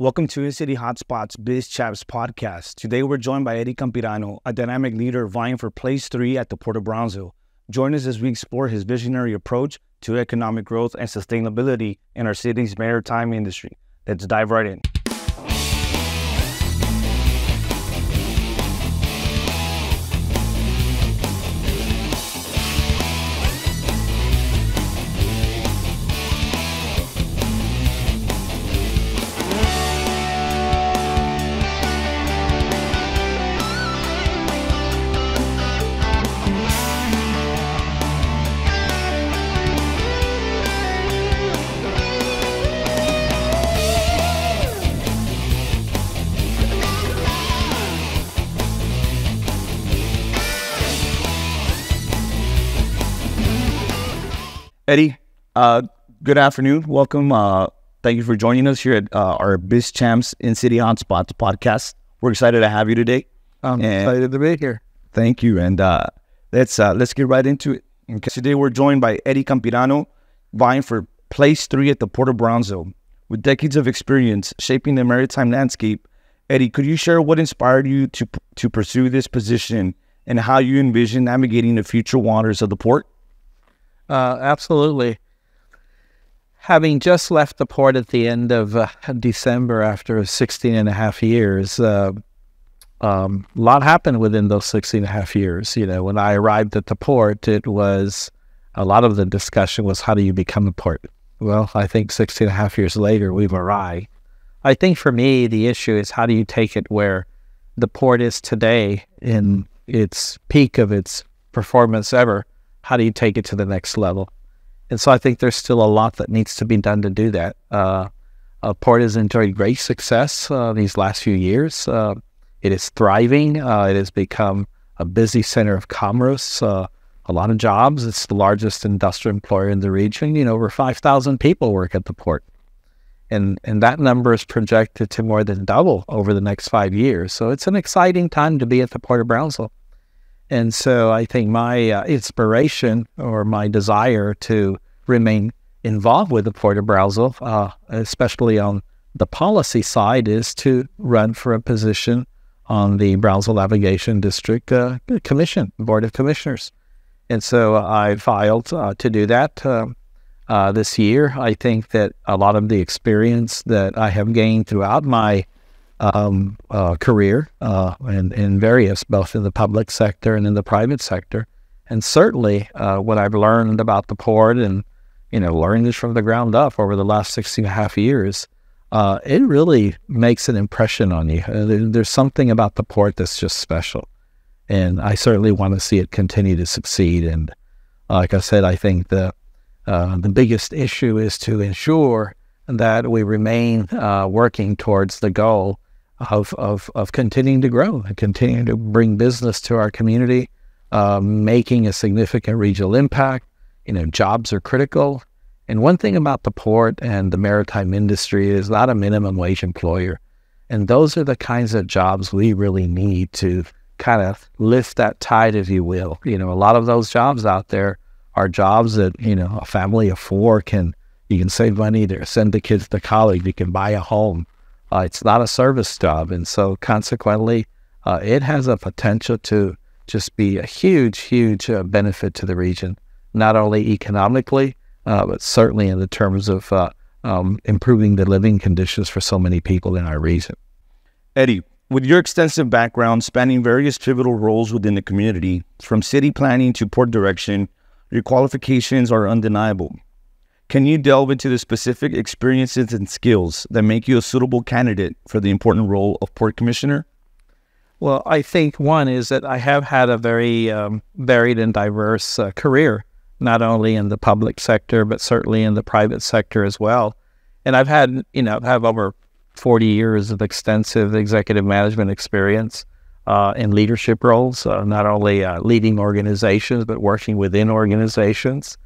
Welcome to In City Hotspots Biz Champs podcast. Today we're joined by Eddie Campirano, a dynamic leader vying for place three at the Port of Brownsville. Join us as we explore his visionary approach to economic growth and sustainability in our city's maritime industry. Let's dive right in. Eddie, uh, good afternoon. Welcome. Uh, thank you for joining us here at uh, our Biz Champs in City Hotspots podcast. We're excited to have you today. I'm And- excited to be here. Thank you, and uh, let's uh, let's get right into it. Okay. Today we're joined by Eddie Campirano, vying for place three at the Port of Brownsville. With decades of experience shaping the maritime landscape, Eddie, could you share what inspired you to to pursue this position and how you envision navigating the future waters of the port? Uh, absolutely. Having just left the port at the end of uh, December after 16 and a half years, uh, um, a lot happened within those 16 and a half years. You know, when I arrived at the port, it was a lot of the discussion was how do you become a port? Well, I think 16 and a half years later, we've arrived. I think for me, the issue is how do you take it where the port is today in its peak of its performance ever? How do you take it to the next level? And so I think there's still a lot that needs to be done to do that. Uh, uh, Port has enjoyed great success uh, these last few years. Uh, it is thriving. Uh, it has become a busy center of commerce. Uh, a lot of jobs. It's the largest industrial employer in the region. You know, over 5,000 people work at the port. And, and that number is projected to more than double over the next five years. So it's an exciting time to be at the Port of Brownsville. And so I think my uh, inspiration or my desire to remain involved with the Port of Brownsville, uh, especially on the policy side, is to run for a position on the Brownsville Navigation District uh, Commission, Board of Commissioners. And so I filed uh, to do that um, uh, this year. I think that a lot of the experience that I have gained throughout my um, uh, career uh, in, in various, both in the public sector and in the private sector. And certainly uh, what I've learned about the port and, you know, learning this from the ground up over the last 16 and a half years, uh, it really makes an impression on you. Uh, there's something about the port that's just special. And I certainly want to see it continue to succeed. And uh, like I said, I think the, uh, the biggest issue is to ensure that we remain uh, working towards the goal of, of, of continuing to grow and continuing to bring business to our community, uh, making a significant regional impact. You know, jobs are critical. And one thing about the port and the maritime industry is not a minimum wage employer. And those are the kinds of jobs we really need to kind of lift that tide, if you will. You know, a lot of those jobs out there are jobs that, you know, a family of four can, you can save money to send the kids to college, you can buy a home. Uh, it's not a service job. And so consequently, uh, it has a potential to just be a huge, huge uh, benefit to the region, not only economically, uh, but certainly in the terms of uh, um, improving the living conditions for so many people in our region. Eddie, with your extensive background spanning various pivotal roles within the community, from city planning to port direction, your qualifications are undeniable. Can you delve into the specific experiences and skills that make you a suitable candidate for the important role of port commissioner? Well, I think one is that I have had a very um, varied and diverse uh, career, not only in the public sector, but certainly in the private sector as well. And I've had, you know, I have over 40 years of extensive executive management experience uh, in leadership roles, uh, not only uh, leading organizations, but working within organizations.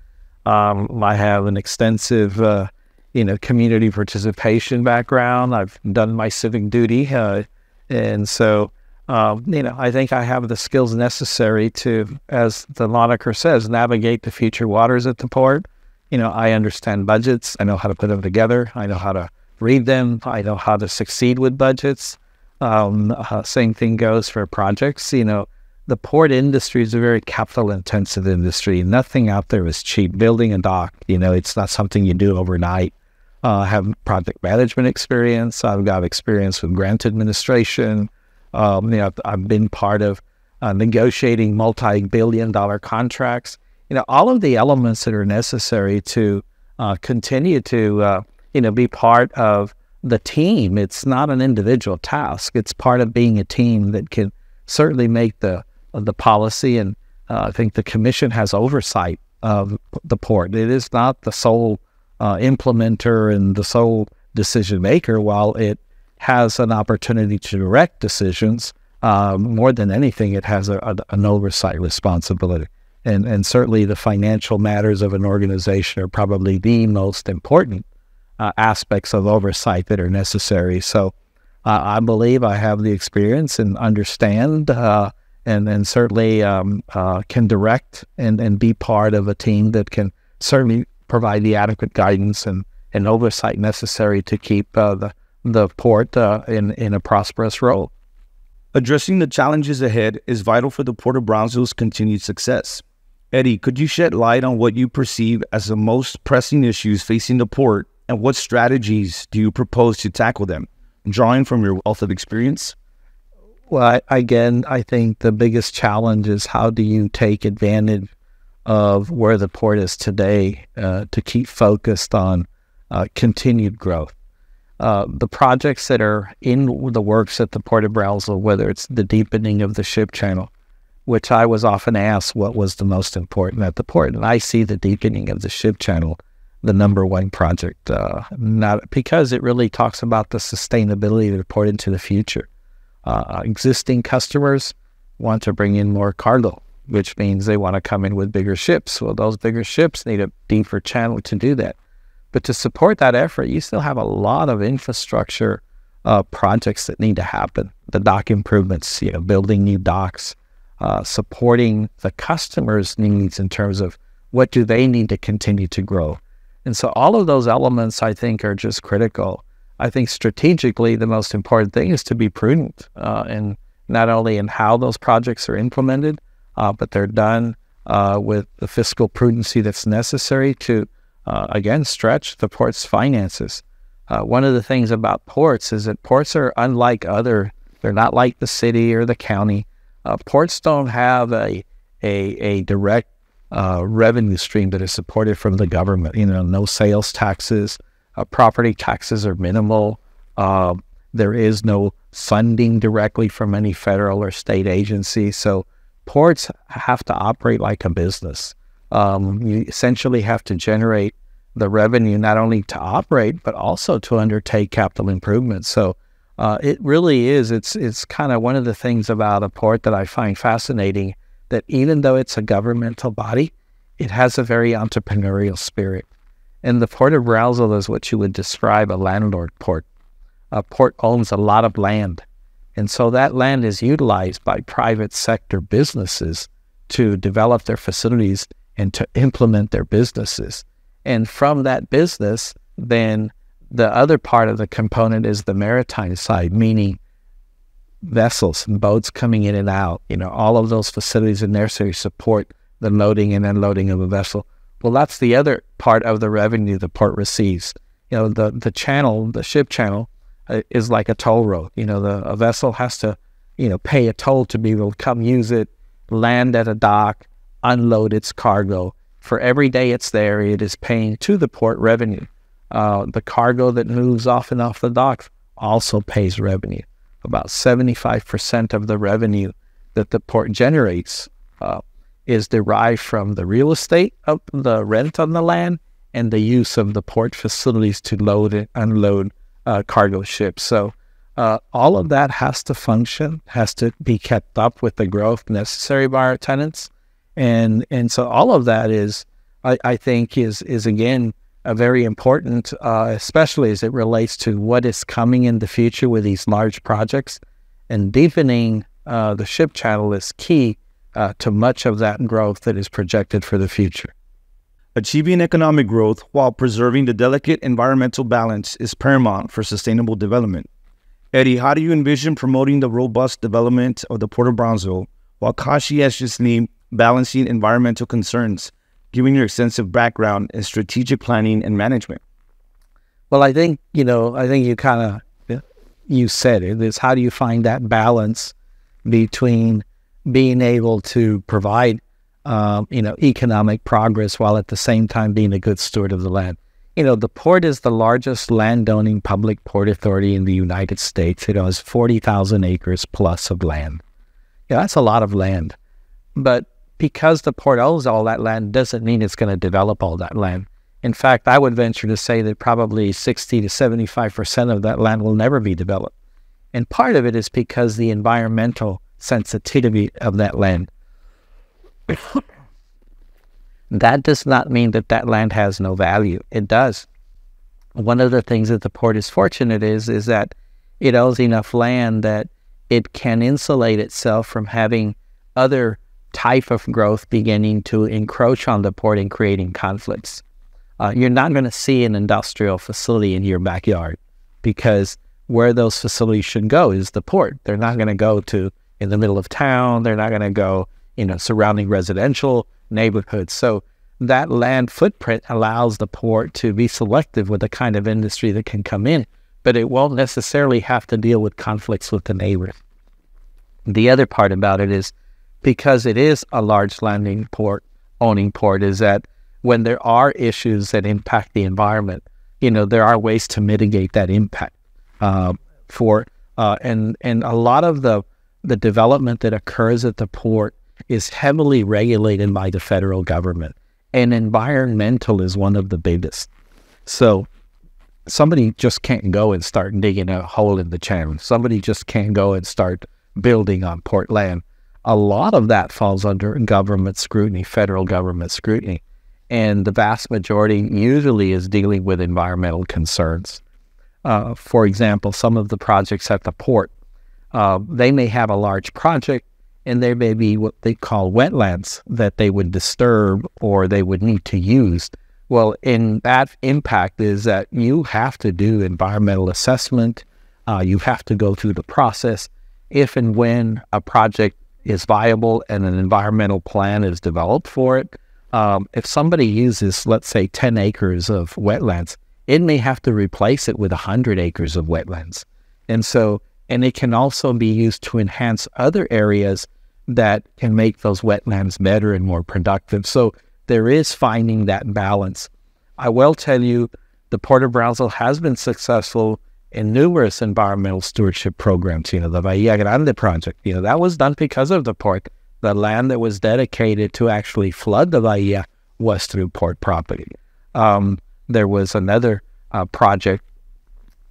Um, I have an extensive, uh, you know, community participation background. I've done my civic duty, uh, and so um, you know, I think I have the skills necessary to, as the moniker says, navigate the future waters at the port. You know, I understand budgets. I know how to put them together. I know how to read them. I know how to succeed with budgets. Um, uh, same thing goes for projects. You know, the port industry is a very capital intensive industry. Nothing out there is cheap. Building a dock, you know, it's not something you do overnight. Uh, I have project management experience. I've got experience with grant administration. Um, you know, I've been part of uh, negotiating multi-billion dollar contracts. You know, all of the elements that are necessary to uh, continue to, uh, you know, be part of the team. It's not an individual task. It's part of being a team that can certainly make the the policy, and uh, I think the commission has oversight of the port. It is not the sole uh, implementer and the sole decision maker, while it has an opportunity to direct decisions. Uh, more than anything, it has a, a, an oversight responsibility. And, and certainly the financial matters of an organization are probably the most important uh, aspects of oversight that are necessary. So uh, I believe I have the experience and understand uh, and, and certainly um, uh, can direct and, and be part of a team that can certainly provide the adequate guidance and, and oversight necessary to keep uh, the, the port uh, in, in a prosperous role. Addressing the challenges ahead is vital for the Port of Brownsville's continued success. Eddie, could you shed light on what you perceive as the most pressing issues facing the port and what strategies do you propose to tackle them, drawing from your wealth of experience? Well, I, again, I think the biggest challenge is how do you take advantage of where the port is today uh, to keep focused on uh, continued growth. Uh, the projects that are in the works at the Port of Brownsville, whether it's the deepening of the ship channel, which I was often asked what was the most important at the port, and I see the deepening of the ship channel the number one project, uh, not because it really talks about the sustainability of the port into the future. Uh, existing customers want to bring in more cargo, which means they want to come in with bigger ships. Well, those bigger ships need a deeper channel to do that. But to support that effort, you still have a lot of infrastructure uh, projects that need to happen. The dock improvements, you know, building new docks, uh, supporting the customers' needs in terms of what do they need to continue to grow. And so all of those elements, I think, are just critical. I think strategically, the most important thing is to be prudent uh, in not only in how those projects are implemented, uh, but they're done uh, with the fiscal prudency that's necessary to, uh, again, stretch the port's finances. Uh, one of the things about ports is that ports are unlike other, they're not like the city or the county. Uh, ports don't have a, a, a direct revenue stream that is supported from the government, you know, no sales taxes, uh, property taxes are minimal. Uh, there is no funding directly from any federal or state agency. So ports have to operate like a business. Um, you essentially have to generate the revenue not only to operate but also to undertake capital improvements. So uh, it really is. It's it's kind of one of the things about a port that I find fascinating. That even though it's a governmental body, it has a very entrepreneurial spirit. And the Port of Brownsville is what you would describe a landlord port. A port owns a lot of land. And so that land is utilized by private sector businesses to develop their facilities and to implement their businesses. And from that business, then the other part of the component is the maritime side, meaning vessels and boats coming in and out. You know, all of those facilities necessary to support the loading and unloading of a vessel. Well, that's the other part of the revenue the port receives. You know, the the channel, the ship channel, uh, is like a toll road. You know, the a vessel has to, you know, pay a toll to be able to come use it, land at a dock, unload its cargo. For every day it's there, it is paying to the port revenue. Uh, the cargo that moves off and off the dock also pays revenue. About 75% of the revenue that the port generates uh, is derived from the real estate of the rent on the land and the use of the port facilities to load and unload uh, cargo ships. So uh, all of that has to function, has to be kept up with the growth necessary by our tenants, and and so all of that is, I, I think, is is again a very important, uh, especially as it relates to what is coming in the future with these large projects, and deepening uh, the ship channel is key uh, to much of that growth that is projected for the future. Achieving economic growth while preserving the delicate environmental balance is paramount for sustainable development. Eddie, how do you envision promoting the robust development of the Port of Brownsville while conscientiously balancing environmental concerns, given your extensive background in strategic planning and management? Well, I think, you know, I think you kind of, you said it, is how do you find that balance between being able to provide um, you know, economic progress while at the same time being a good steward of the land. You know, the port is the largest landowning public port authority in the United States. It has 40,000 acres plus of land. Yeah, that's a lot of land. But because the port owns all that land doesn't mean it's going to develop all that land. In fact, I would venture to say that probably 60 to 75% of that land will never be developed. And part of it is because the environmental sensitivity of that land that does not mean that that land has no value. It does. One of the things that the port is fortunate is is that it owns enough land that it can insulate itself from having other type of growth beginning to encroach on the port and creating conflicts. Uh, you're not going to see an industrial facility in your backyard because where those facilities should go is the port. They're not going to go to in the middle of town. They're not going to go you know, surrounding residential neighborhoods. So that land footprint allows the port to be selective with the kind of industry that can come in, but it won't necessarily have to deal with conflicts with the neighbors. The other part about it is because it is a large landing port, owning port, is that when there are issues that impact the environment, you know, there are ways to mitigate that impact. Uh, for uh, and and a lot of the the development that occurs at the port is heavily regulated by the federal government, and environmental is one of the biggest. So somebody just can't go and start digging a hole in the channel. Somebody just can't go and start building on port land. A lot of that falls under government scrutiny, federal government scrutiny. And the vast majority usually is dealing with environmental concerns. Uh, for example, some of the projects at the port, uh, they may have a large project, and there may be what they call wetlands that they would disturb or they would need to use. Well, in that impact is that you have to do environmental assessment. Uh, you have to go through the process. If and when a project is viable and an environmental plan is developed for it, um, if somebody uses, let's say, 10 acres of wetlands, it may have to replace it with 100 acres of wetlands. And so, and it can also be used to enhance other areas that can make those wetlands better and more productive. So there is finding that balance. I will tell you, the Port of Brownsville has been successful in numerous environmental stewardship programs. You know, the Bahia Grande project, you know, that was done because of the port. The land that was dedicated to actually flood the Bahia was through port property. Um, there was another uh, project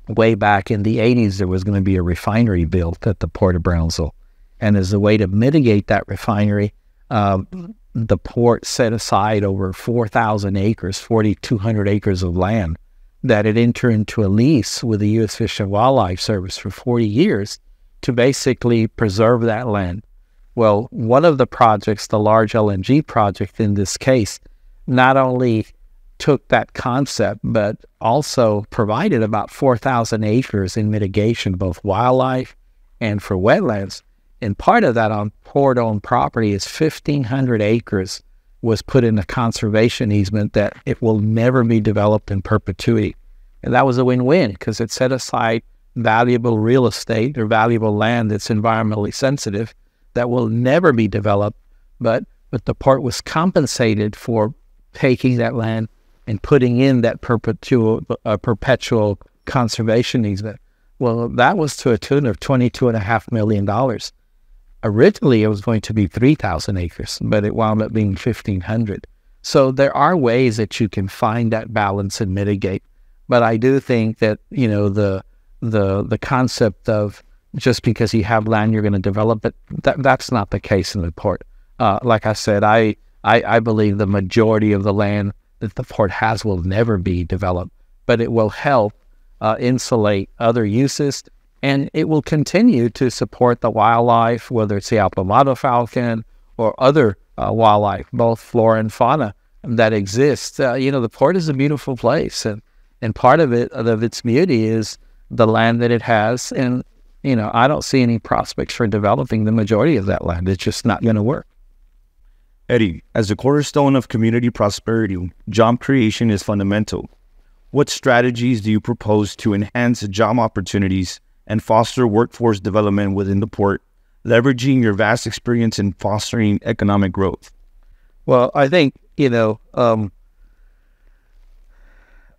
way back in the 80s, there was going to be a refinery built at the Port of Brownsville. And as a way to mitigate that refinery, um, the port set aside over 4,000 acres, 4,200 acres of land that it entered into a lease with the U.S. Fish and Wildlife Service for 40 years to basically preserve that land. Well, one of the projects, the large LNG project in this case, not only took that concept, but also provided about 4,000 acres in mitigation, both wildlife and for wetlands. And part of that on port owned property is 1,500 acres was put in a conservation easement that it will never be developed in perpetuity. And that was a win win because it set aside valuable real estate or valuable land that's environmentally sensitive that will never be developed. But, but the port was compensated for taking that land and putting in that perpetual, uh, perpetual conservation easement. Well, that was to a tune of $22.5 million. Originally, it was going to be 3,000 acres, but it wound up being 1,500. So there are ways that you can find that balance and mitigate. But I do think that, you know, the, the, the concept of just because you have land, you're going to develop it, that, that's not the case in the port. Uh, like I said, I, I, I believe the majority of the land that the port has will never be developed, but it will help uh, insulate other uses and it will continue to support the wildlife, whether it's the Aplomado falcon or other uh, wildlife, both flora and fauna, that exists. Uh, you know, the port is a beautiful place, and and part of it of its beauty is the land that it has. And you know, I don't see any prospects for developing the majority of that land. It's just not going to work. Eddie, as a cornerstone of community prosperity, job creation is fundamental. What strategies do you propose to enhance job opportunities and foster workforce development within the port, leveraging your vast experience in fostering economic growth? Well, I think you know, um,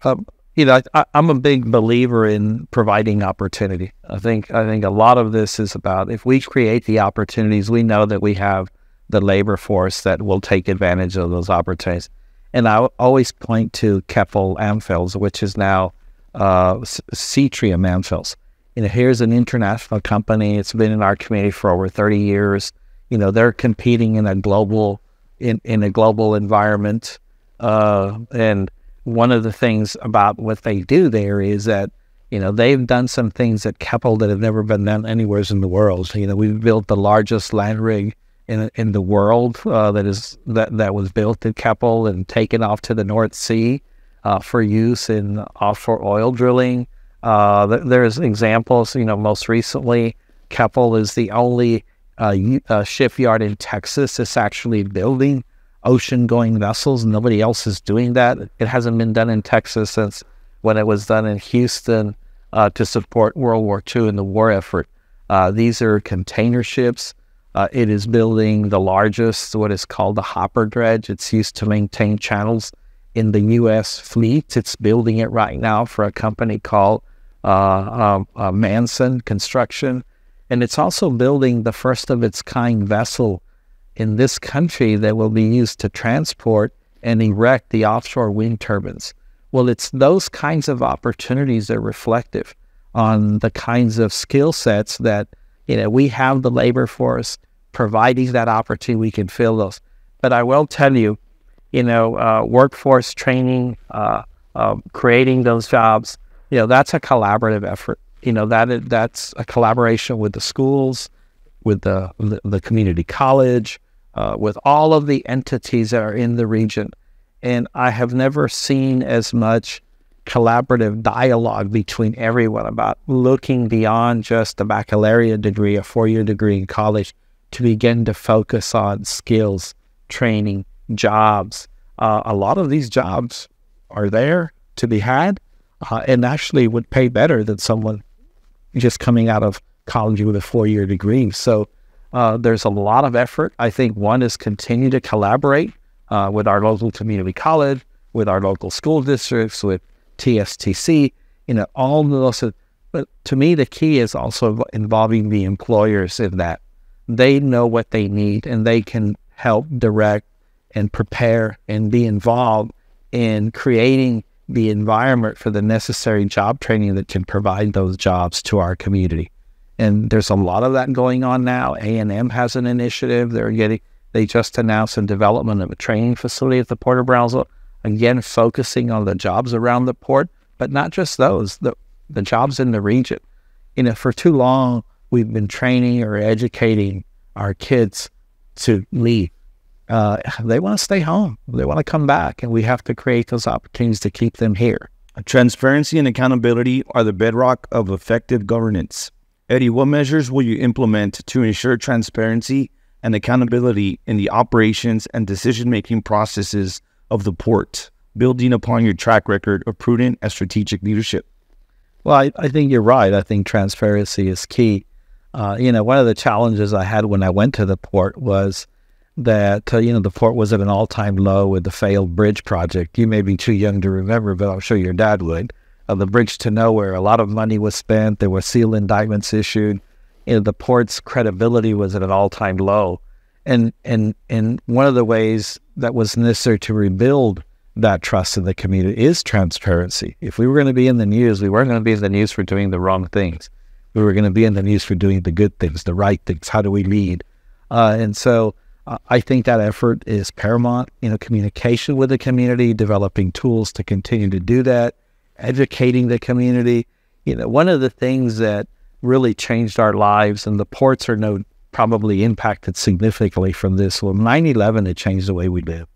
um, you know, I, am a big believer in providing opportunity. I think I think a lot of this is about if we create the opportunities, we know that we have the labor force that will take advantage of those opportunities. And I always point to Keppel AmFELS, which is now uh, Seatrium AmFELS. You know, here's an international company. It's been in our community for over 30 years. You know, they're competing in a global in, in a global environment. Uh, and one of the things about what they do there is that, you know, they've done some things at Keppel that have never been done anywhere in the world. You know, we've built the largest land rig in in the world uh, that is that that was built at Keppel and taken off to the North Sea uh, for use in offshore oil drilling. Uh, there's examples. You know, most recently, Keppel is the only uh, uh, shipyard in Texas that's actually building ocean-going vessels. Nobody else is doing that. It hasn't been done in Texas since when it was done in Houston uh, to support World War II and the war effort. these are container ships. Uh, it is building the largest, what is called the hopper dredge. It's used to maintain channels in the U.S. fleet. It's building it right now for a company called uh, um, uh, Manson Construction. And it's also building the first of its kind vessel in this country that will be used to transport and erect the offshore wind turbines. Well, it's those kinds of opportunities that are reflective on the kinds of skill sets that you know, we have the labor force providing that opportunity. We can fill those. But I will tell you, you know, uh, workforce training, uh, uh, creating those jobs, you know, that's a collaborative effort. You know, that that's a collaboration with the schools, with the, the, the community college, uh, with all of the entities that are in the region. And I have never seen as much collaborative dialogue between everyone about looking beyond just a baccalaureate degree, a four year degree in college, to begin to focus on skills, training, jobs. Uh, a lot of these jobs are there to be had uh, and actually would pay better than someone just coming out of college with a four year degree. So uh, there's a lot of effort. I think one is continue to collaborate uh, with our local community college, with our local school districts, with TSTC, you know, all of those. But to me, the key is also involving the employers in that. They know what they need and they can help direct and prepare and be involved in creating the environment for the necessary job training that can provide those jobs to our community. And there's a lot of that going on now. A&M has an initiative. They're getting, they just announced a development of a training facility at the Port of Brownsville again focusing on the jobs around the port, but not just those, the, the jobs in the region. You know, for too long, we've been training or educating our kids to leave. Uh, they want to stay home. They want to come back, and we have to create those opportunities to keep them here. Transparency and accountability are the bedrock of effective governance. Eddie, what measures will you implement to ensure transparency and accountability in the operations and decision making processes of the port, building upon your track record of prudent and strategic leadership? Well, I, I think you're right. I think transparency is key. Uh, you know, one of the challenges I had when I went to the port was that, uh, you know, the port was at an all time low with the failed bridge project. You may be too young to remember, but I'm sure your dad would. Uh, the bridge to nowhere, a lot of money was spent. There were seal indictments issued. You know, the port's credibility was at an all time low. And, and, and one of the ways that was necessary to rebuild that trust in the community is transparency. If we were going to be in the news, we weren't going to be in the news for doing the wrong things. We were going to be in the news for doing the good things, the right things. How do we lead? Uh, and so uh, I think that effort is paramount. You know, communication with the community, developing tools to continue to do that, educating the community. You know, one of the things that really changed our lives, and the ports are no probably impacted significantly from this. Well, 9 11 had changed the way we live.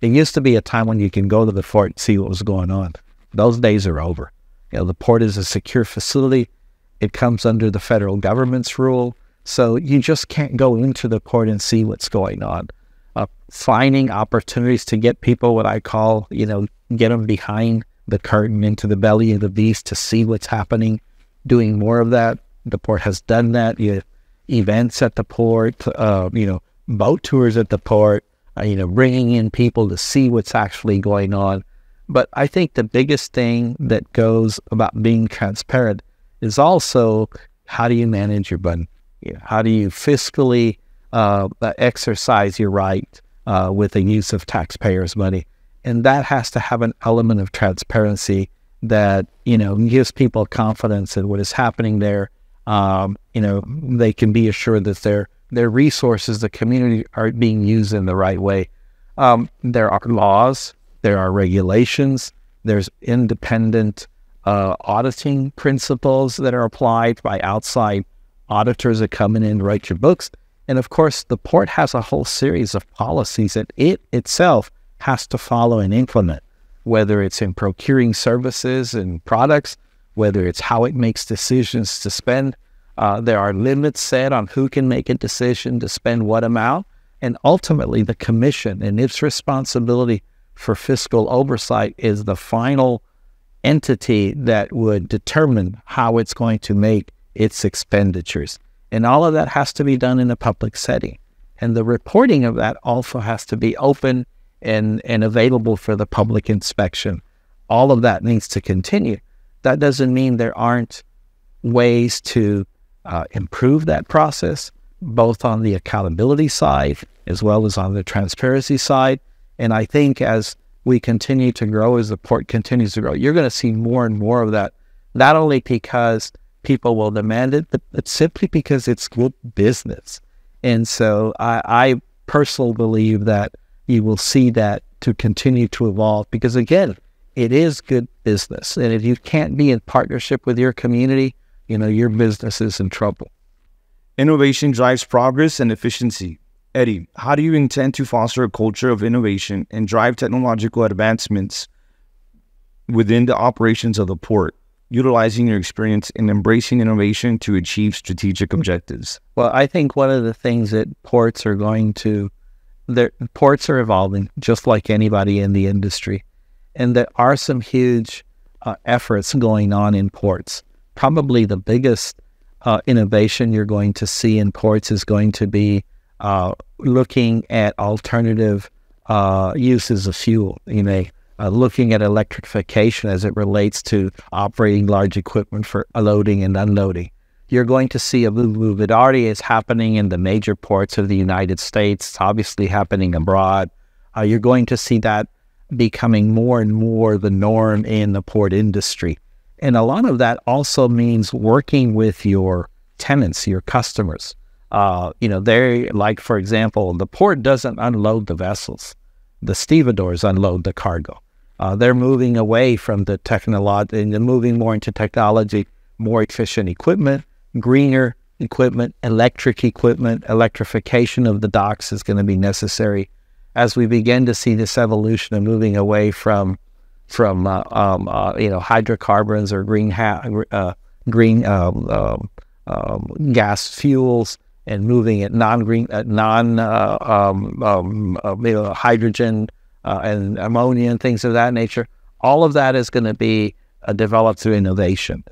It used to be a time when you can go to the port and see what was going on. Those days are over. You know, the port is a secure facility. It comes under the federal government's rule. So you just can't go into the port and see what's going on. Uh, finding opportunities to get people what I call, you know, get them behind the curtain into the belly of the beast to see what's happening, doing more of that. The port has done that. You events at the port, uh, you know, boat tours at the port, uh, you know, bringing in people to see what's actually going on. But I think the biggest thing that goes about being transparent is also how do you manage your budget? You know, how do you fiscally uh, exercise your right uh, with the use of taxpayers' money? And that has to have an element of transparency that you know gives people confidence in what is happening there. Um, you know, they can be assured that their their resources, the community, are being used in the right way. Um, there are laws, there are regulations, there's independent uh, auditing principles that are applied by outside auditors that come in and write your books. And of course, the port has a whole series of policies that it itself has to follow and implement, whether it's in procuring services and products, whether it's how it makes decisions to spend. Uh, there are limits set on who can make a decision to spend what amount. And ultimately, the commission and its responsibility for fiscal oversight is the final entity that would determine how it's going to make its expenditures. And all of that has to be done in a public setting. And the reporting of that also has to be open and, and available for the public inspection. All of that needs to continue. That doesn't mean there aren't ways to uh, improve that process, both on the accountability side as well as on the transparency side. And I think as we continue to grow, as the port continues to grow, you're going to see more and more of that, not only because people will demand it, but, but simply because it's good business. And so I, I personally believe that you will see that to continue to evolve because, again, it is good business. And if you can't be in partnership with your community, you know, your business is in trouble. Innovation drives progress and efficiency. Eddie, how do you intend to foster a culture of innovation and drive technological advancements within the operations of the port, utilizing your experience in embracing innovation to achieve strategic objectives? Well, I think one of the things that ports are going to, their ports are evolving just like anybody in the industry. And there are some huge uh, efforts going on in ports. Probably the biggest uh, innovation you're going to see in ports is going to be uh, looking at alternative uh, uses of fuel. You know, uh, looking at electrification as it relates to operating large equipment for loading and unloading. You're going to see a move. It already is happening in the major ports of the United States. It's obviously happening abroad. Uh, you're going to see that becoming more and more the norm in the port industry. And a lot of that also means working with your tenants, your customers. Uh, you know, they like, for example, the port doesn't unload the vessels. The stevedores unload the cargo. Uh, they're moving away from the technology and they're moving more into technology, more efficient equipment, greener equipment, electric equipment. Electrification of the docks is going to be necessary as we begin to see this evolution of moving away from from uh, um, uh, you know hydrocarbons or green uh, green um, um, um, gas fuels and moving it non-green uh, non uh, um, um, uh, you know, hydrogen and ammonia and things of that nature. All of that is going to be developed through innovation,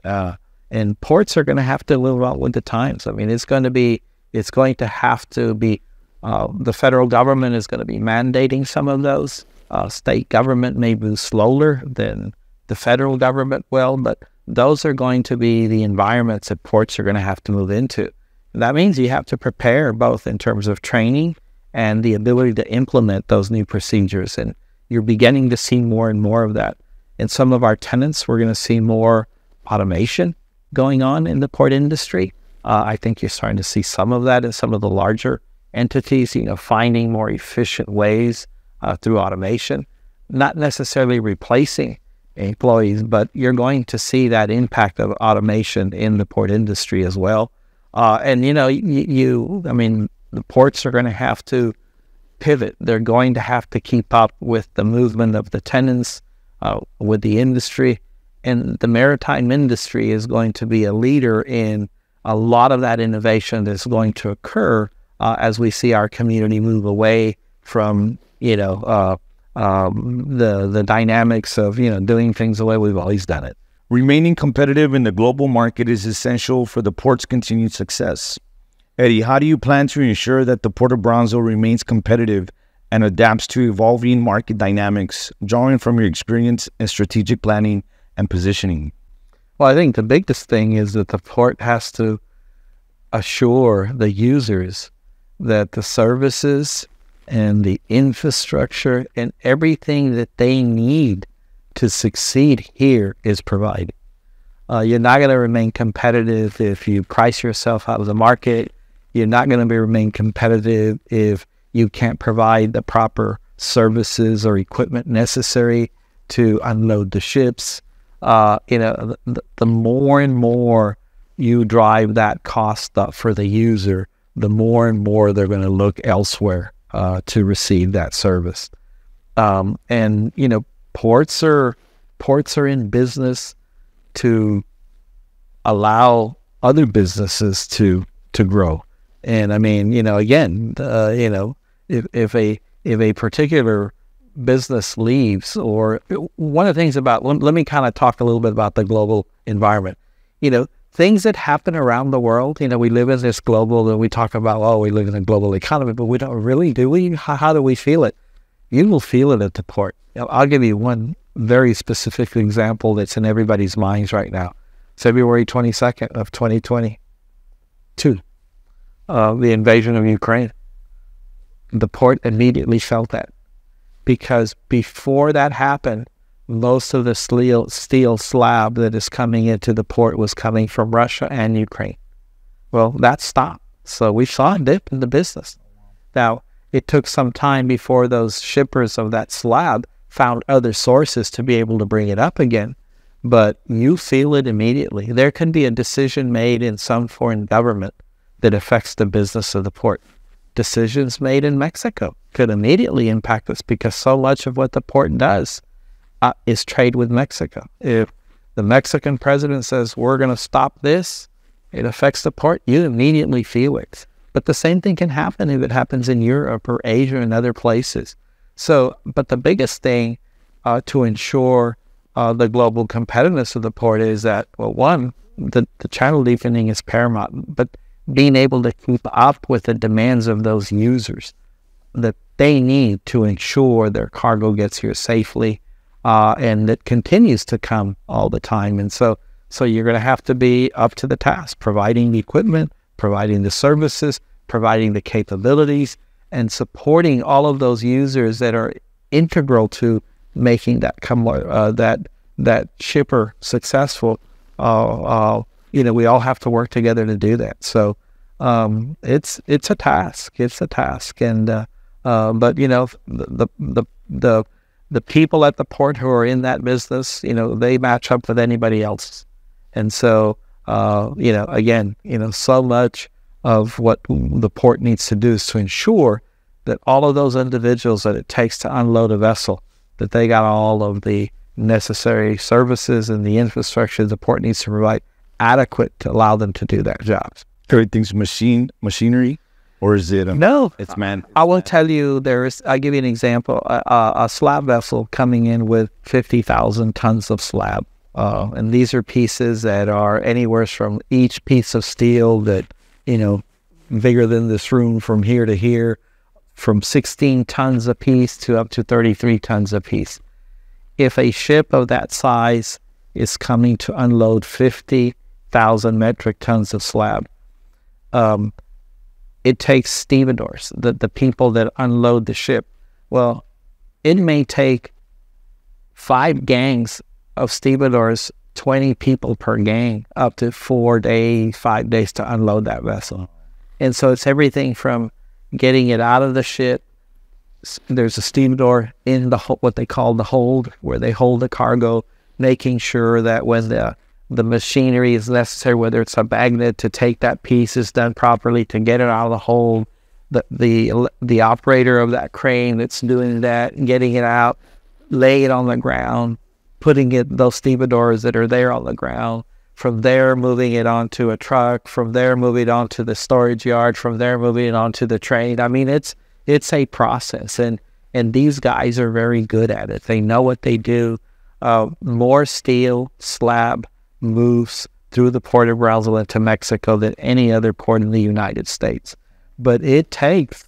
and ports are going to have to live out with the times. I mean, it's going to be it's going to have to be uh, the federal government is going to be mandating some of those. Uh, state government may move slower than the federal government will, but those are going to be the environments that ports are going to have to move into. And that means you have to prepare both in terms of training and the ability to implement those new procedures. And you're beginning to see more and more of that. In some of our tenants, we're going to see more automation going on in the port industry. Uh, I think you're starting to see some of that in some of the larger entities, you know, finding more efficient ways uh, through automation, not necessarily replacing employees, but you're going to see that impact of automation in the port industry as well. Uh, and you know, you, you, I mean, the ports are going to have to pivot. They're going to have to keep up with the movement of the tenants, uh, with the industry, and the maritime industry is going to be a leader in a lot of that innovation that's going to occur uh, as we see our community move away from you know uh, um, the the dynamics of you know doing things the way we've always done it. Remaining competitive in the global market is essential for the port's continued success. Eddie, how do you plan to ensure that the Port of Brownsville remains competitive and adapts to evolving market dynamics, drawing from your experience in strategic planning and positioning? Well, I think the biggest thing is that the port has to assure the users that the services and the infrastructure and everything that they need to succeed here is provided. Uh, you're not going to remain competitive if you price yourself out of the market. You're not going to be remain competitive if you can't provide the proper services or equipment necessary to unload the ships. Uh, you know, the, the more and more you drive that cost up for the user, the more and more they're going to look elsewhere uh, to receive that service. Um, and you know, ports are ports are in business to allow other businesses to to grow. And I mean, you know, again, uh, you know, if if a if a particular business leaves, or one of the things about let, let me kind of talk a little bit about the global environment. You know, things that happen around the world. You know, we live in this global, and we talk about, oh, we live in a global economy, but we don't really, do we? How, how do we feel it? You will feel it at the port. I'll give you one very specific example that's in everybody's minds right now. February 22nd of 2022, uh, the invasion of Ukraine. The port immediately felt that because before that happened, most of the steel, steel slab that is coming into the port was coming from Russia and Ukraine. Well, that stopped. So we saw a dip in the business. Now, it took some time before those shippers of that slab found other sources to be able to bring it up again. But you feel it immediately. There can be a decision made in some foreign government that affects the business of the port. Decisions made in Mexico could immediately impact us because so much of what the port does is trade with Mexico. If the Mexican president says we're going to stop this, it affects the port, you immediately feel it. But the same thing can happen if it happens in Europe or Asia and other places. So, but the biggest thing uh, to ensure uh, the global competitiveness of the port is that, well, one, the, the channel deepening is paramount, but being able to keep up with the demands of those users that they need to ensure their cargo gets here safely uh, and it continues to come all the time. And so, so you're going to have to be up to the task, providing the equipment, providing the services, providing the capabilities, and supporting all of those users that are integral to making that come uh, that that shipper successful. Uh, uh, you know, we all have to work together to do that. So um, it's it's a task. It's a task, and uh, uh, but you know the the the the people at the port who are in that business, you know, they match up with anybody else. And so, uh, you know, again, you know, so much of what the port needs to do is to ensure that all of those individuals that it takes to unload a vessel, that they got all of the necessary services and the infrastructure the port needs to provide adequate to allow them to do that job. Everything's machine machinery or is it? A, no, it's man. I will tell you. There's. I'll give you an example. A, a slab vessel coming in with fifty thousand tons of slab, uh, and these are pieces that are anywhere from each piece of steel that you know bigger than this room from here to here, from sixteen tons a piece to up to thirty-three tons a piece. If a ship of that size is coming to unload fifty thousand metric tons of slab. Um, it takes stevedores, the, the people that unload the ship. Well, it may take five gangs of stevedores, 20 people per gang, up to four days, five days to unload that vessel. And so it's everything from getting it out of the ship. There's a stevedore in the what they call the hold, where they hold the cargo, making sure that when the the machinery is necessary, whether it's a magnet to take that piece is done properly to get it out of the hole, the the the operator of that crane that's doing that, getting it out, laying it on the ground, putting it those stevedores that are there on the ground. From there, moving it onto a truck. From there, moving it onto the storage yard. From there, moving it onto the train. I mean, it's it's a process, and and these guys are very good at it. They know what they do. Uh, more steel slab moves through the port of Brownsville into Mexico than any other port in the United States. But it takes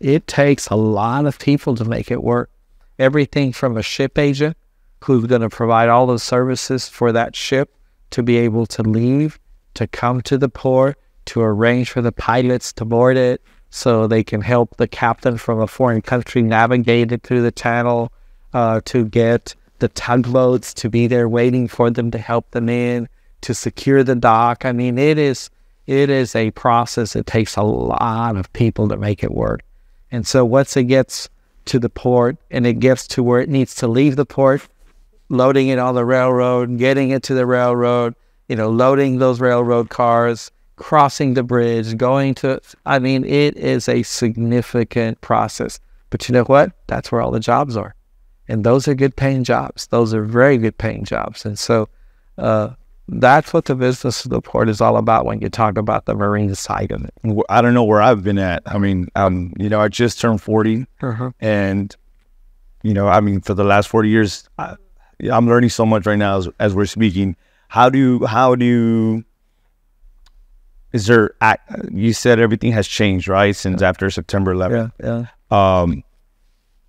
it takes a lot of people to make it work. Everything from a ship agent who's going to provide all the services for that ship to be able to leave, to come to the port, to arrange for the pilots to board it so they can help the captain from a foreign country navigate it through the channel, uh, to get the tugboats to be there waiting for them to help them in, to secure the dock. I mean, it is it is a process. It takes a lot of people to make it work. And so once it gets to the port and it gets to where it needs to leave the port, loading it on the railroad, getting it to the railroad, you know, loading those railroad cars, crossing the bridge, going to, I mean, it is a significant process. But you know what? That's where all the jobs are. And those are good paying jobs. Those are very good paying jobs. And so uh, that's what the business of the port is all about when you talk about the marine side of it. I don't know where I've been at. I mean, um, you know, I just turned 40 uh-huh. and, you know, I mean, for the last 40 years, I, I'm learning so much right now as, as we're speaking. How do, you, how do, is there, you said everything has changed, right? Since yeah. after September 11th. Yeah. yeah. Um,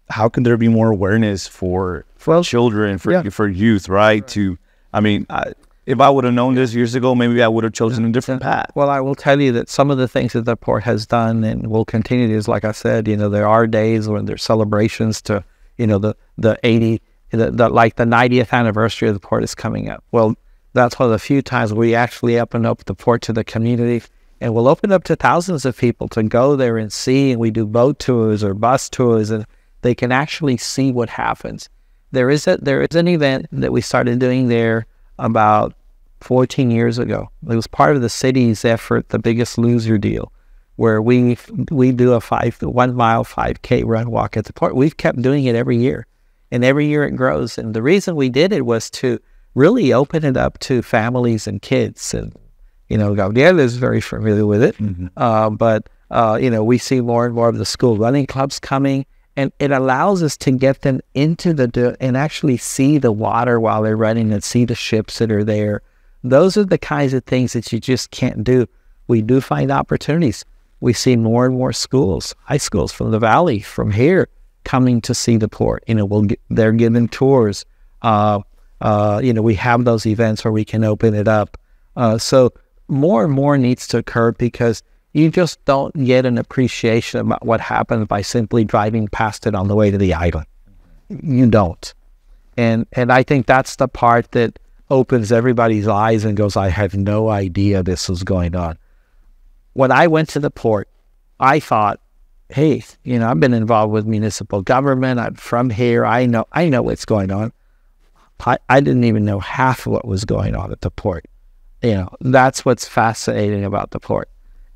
how can there be more awareness for, for well, children, for, yeah. for youth, right? right? To, I mean, I, if I would have known this years ago, maybe I would have chosen a different path. Well, I will tell you that some of the things that the port has done and will continue to is, like I said, you know, there are days when there's celebrations to, you know, the, the 80, the, the, like the 90th anniversary of the port is coming up. Well, that's one of the few times we actually open up the port to the community and we'll open up to thousands of people to go there and see. And we do boat tours or bus tours and they can actually see what happens. There is a, there is an event that we started doing there about 14 years ago. It was part of the city's effort, the Biggest Loser deal, where we we do a five one mile 5K run walk at the port. We've kept doing it every year, and every year it grows. And the reason we did it was to really open it up to families and kids. And you know, Gabriel is very familiar with it, mm-hmm. uh, but uh, you know, we see more and more of the school running clubs coming. And it allows us to get them into the and actually see the water while they're running and see the ships that are there those are the kinds of things that you just can't do. We do find opportunities. We see more and more schools, high schools from the valley, from here, coming to see the port. You know, we'll get, they're giving tours. Uh, uh, you know, we have those events where we can open it up. Uh, so more and more needs to occur because you just don't get an appreciation about what happens by simply driving past it on the way to the island. You don't. And and I think that's the part that opens everybody's eyes and goes, I have no idea this was going on. When I went to the port, I thought, hey, you know, I've been involved with municipal government. I'm from here. I know I know what's going on. I, I didn't even know half of what was going on at the port. You know, that's what's fascinating about the port.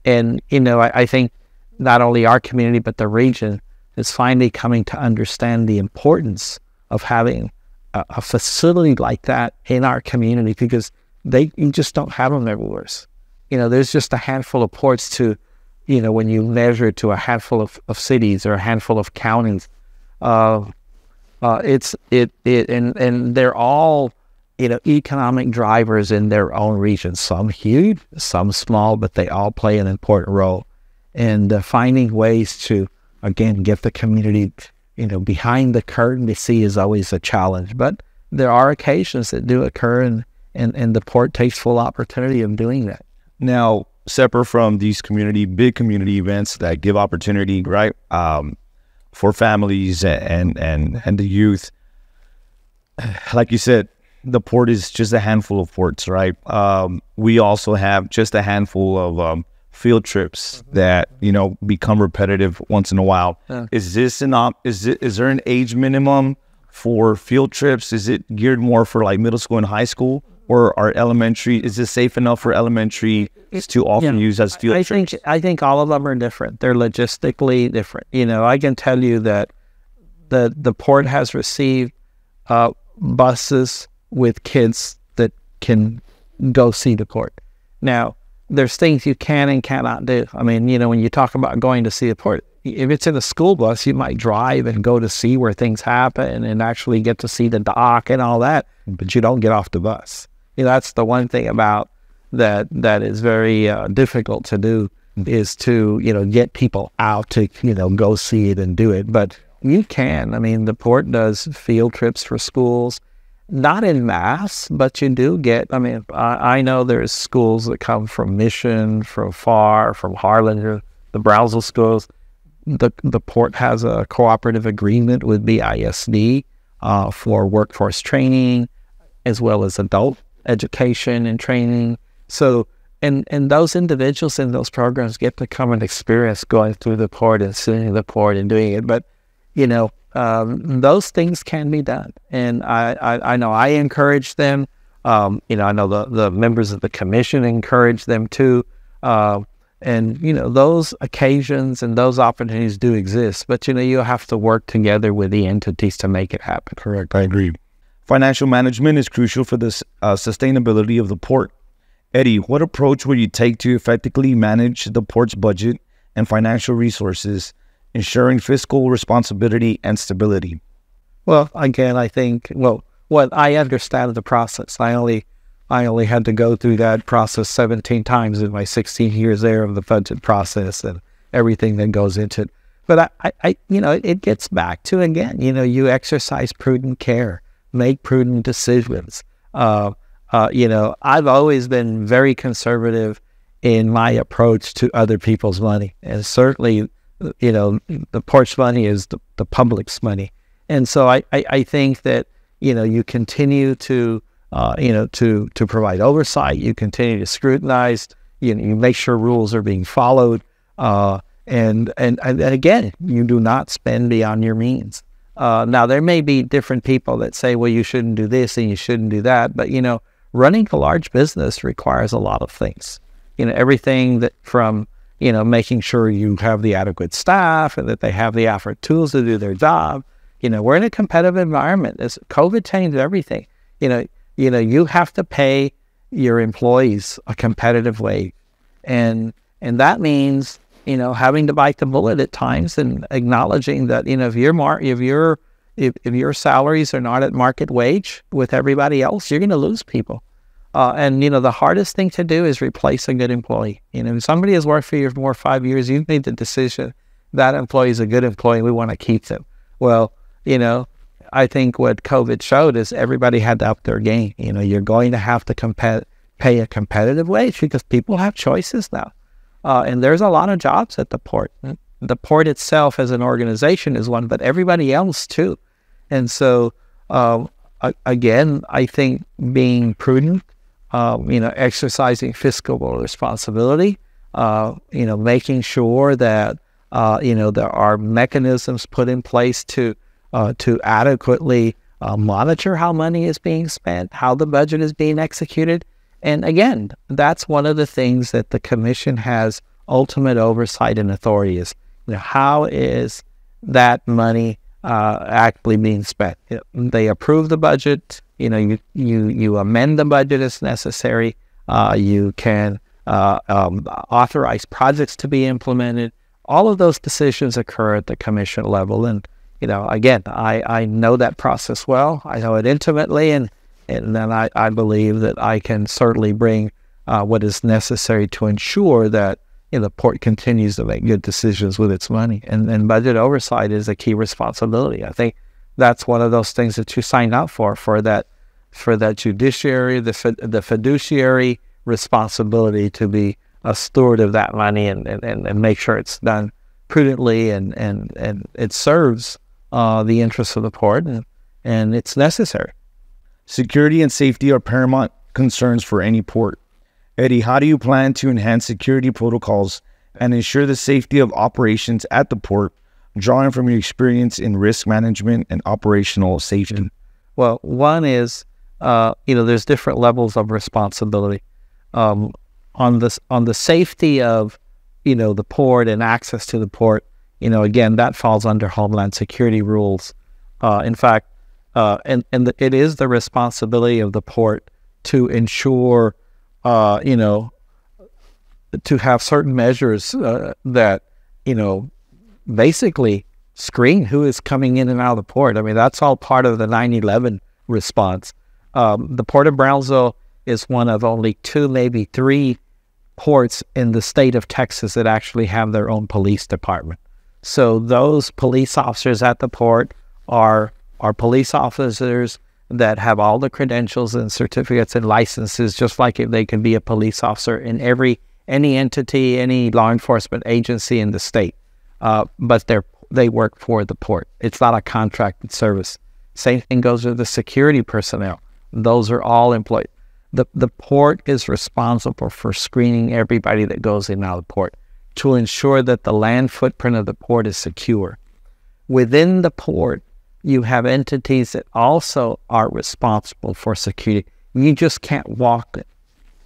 And, you know, I, I think not only our community, but the region is finally coming to understand the importance of having a, a facility like that in our community because they you just don't have them everywhere. You know, there's just a handful of ports to, you know, when you measure to a handful of, of cities or a handful of counties. Uh, uh, it's it it and and they're all you know economic drivers in their own region. Some huge, some small, but they all play an important role. And uh, finding ways to again get the community you know, behind the curtain to see is always a challenge. But there are occasions that do occur, and, and, and the port takes full opportunity of doing that. Now, separate from these community, big community events that give opportunity, right, um, for families and, and, and the youth, like you said, the port is just a handful of ports, right? Um, we also have just a handful of um, field trips mm-hmm. that you know become repetitive once in a while. Yeah. Is this an op- is it is there an age minimum for field trips? Is it geared more for like middle school and high school, or are elementary? Is this safe enough for elementary? It's too often Yeah. used as field I trips. think I think all of them are different. They're logistically different. You know, I can tell you that the the port has received uh, buses with kids that can go see the port. Now, there's things you can and cannot do. I mean, you know, when you talk about going to see the port, if it's in a school bus, you might drive and go to see where things happen and actually get to see the dock and all that, but you don't get off the bus. You know, that's the one thing about that that is very uh, difficult to do is to you know get people out to you know go see it and do it. But you can. I mean, the port does field trips for schools, not in mass, but you do get. I mean, I, I know there's schools that come from Mission, from Pharr, from Harlingen, the Brownsville schools. The the port has a cooperative agreement with BISD uh, for workforce training, as well as adult education and training. So, and and those individuals in those programs get to come and experience going through the port and seeing the port and doing it. But, you know, um, those things can be done, and I I, I know I encourage them. Um, you know, I know the the members of the commission encourage them too. Uh, and you know those occasions and those opportunities do exist, but you know you have to work together with the entities to make it happen. Correct. I agree. Financial management is crucial for the uh, sustainability of the port. Eddie, what approach would you take to effectively manage the port's budget and financial resources, ensuring fiscal responsibility and stability? Well, again, I think well, what I understand the process. I only I only had to go through that process 17 times in my 16 years there of the budget process and everything that goes into it. But I, I, I you know, it gets back to again, you know, you exercise prudent care, make prudent decisions. Uh, uh, you know, I've always been very conservative in my approach to other people's money, and certainly, you know, the port's money is the, the public's money, and so I, I, I think that you know you continue to uh, you know to to provide oversight, you continue to scrutinize, you know, you make sure rules are being followed, uh, and, and and and again, you do not spend beyond your means. Uh, now there may be different people that say, well, you shouldn't do this and you shouldn't do that, but you know, running a large business requires a lot of things. You know, everything that from you know making sure you have the adequate staff and that they have the adequate tools to do their job. You know, we're in a competitive environment. As COVID changed everything. You know, you know, you have to pay your employees a competitive wage, and and that means you know having to bite the bullet at times and acknowledging that you know if your mar- if your if, if your salaries are not at market wage with everybody else, you're going to lose people. Uh, and you know the hardest thing to do is replace a good employee. You know, if somebody has worked for you for more five years, you've made the decision that employee is a good employee. We want to keep them. Well, you know, I think what COVID showed is everybody had to up their game. You know, you're going to have to compet- pay a competitive wage because people have choices now, uh, and there's a lot of jobs at the port. The port itself as an organization is one, but everybody else too. And so, um, again, I think being prudent, um, you know, exercising fiscal responsibility, uh, you know, making sure that uh, you know there are mechanisms put in place to uh, to adequately uh, monitor how money is being spent, how the budget is being executed, and again, that's one of the things that the commission has ultimate oversight and authority is. You know, how is that money uh, actually being spent? They approve the budget. You know, you you you amend the budget as necessary. Uh, you can uh, um, authorize projects to be implemented. All of those decisions occur at the commission level, and you know, again, I, I know that process well. I know it intimately, and and then I, I believe that I can certainly bring uh, what is necessary to ensure that you know, the port continues to make good decisions with its money. And and budget oversight is a key responsibility. I think that's one of those things that you signed up for for that for that judiciary, the the fiduciary responsibility to be a steward of that money and, and, and, make sure it's done prudently and, and, and it serves uh, the interests of the port and, and it's necessary. Security and safety are paramount concerns for any port. Eddie, how do you plan to enhance security protocols and ensure the safety of operations at the port, drawing from your experience in risk management and operational safety? Well, one is uh, you know, there's different levels of responsibility. Um, on this on the safety of, you know, the port and access to the port, you know, again, that falls under Homeland Security rules. Uh, in fact, uh, and and the, it is the responsibility of the port to ensure, uh, you know, to have certain measures uh, that, you know, basically screen who is coming in and out of the port. I mean, that's all part of the 9/11 response. Um, the port of Brownsville is one of only two, maybe three ports in the state of Texas that actually have their own police department. So those police officers at the port are are police officers that have all the credentials and certificates and licenses, just like if they can be a police officer in every any entity, any law enforcement agency in the state. Uh, but they're they work for the port. It's not a contracted service. Same thing goes with the security personnel. Those are all employed. The, the port is responsible for screening everybody that goes in and out of the port to ensure that the land footprint of the port is secure. Within the port, you have entities that also are responsible for security. You just can't walk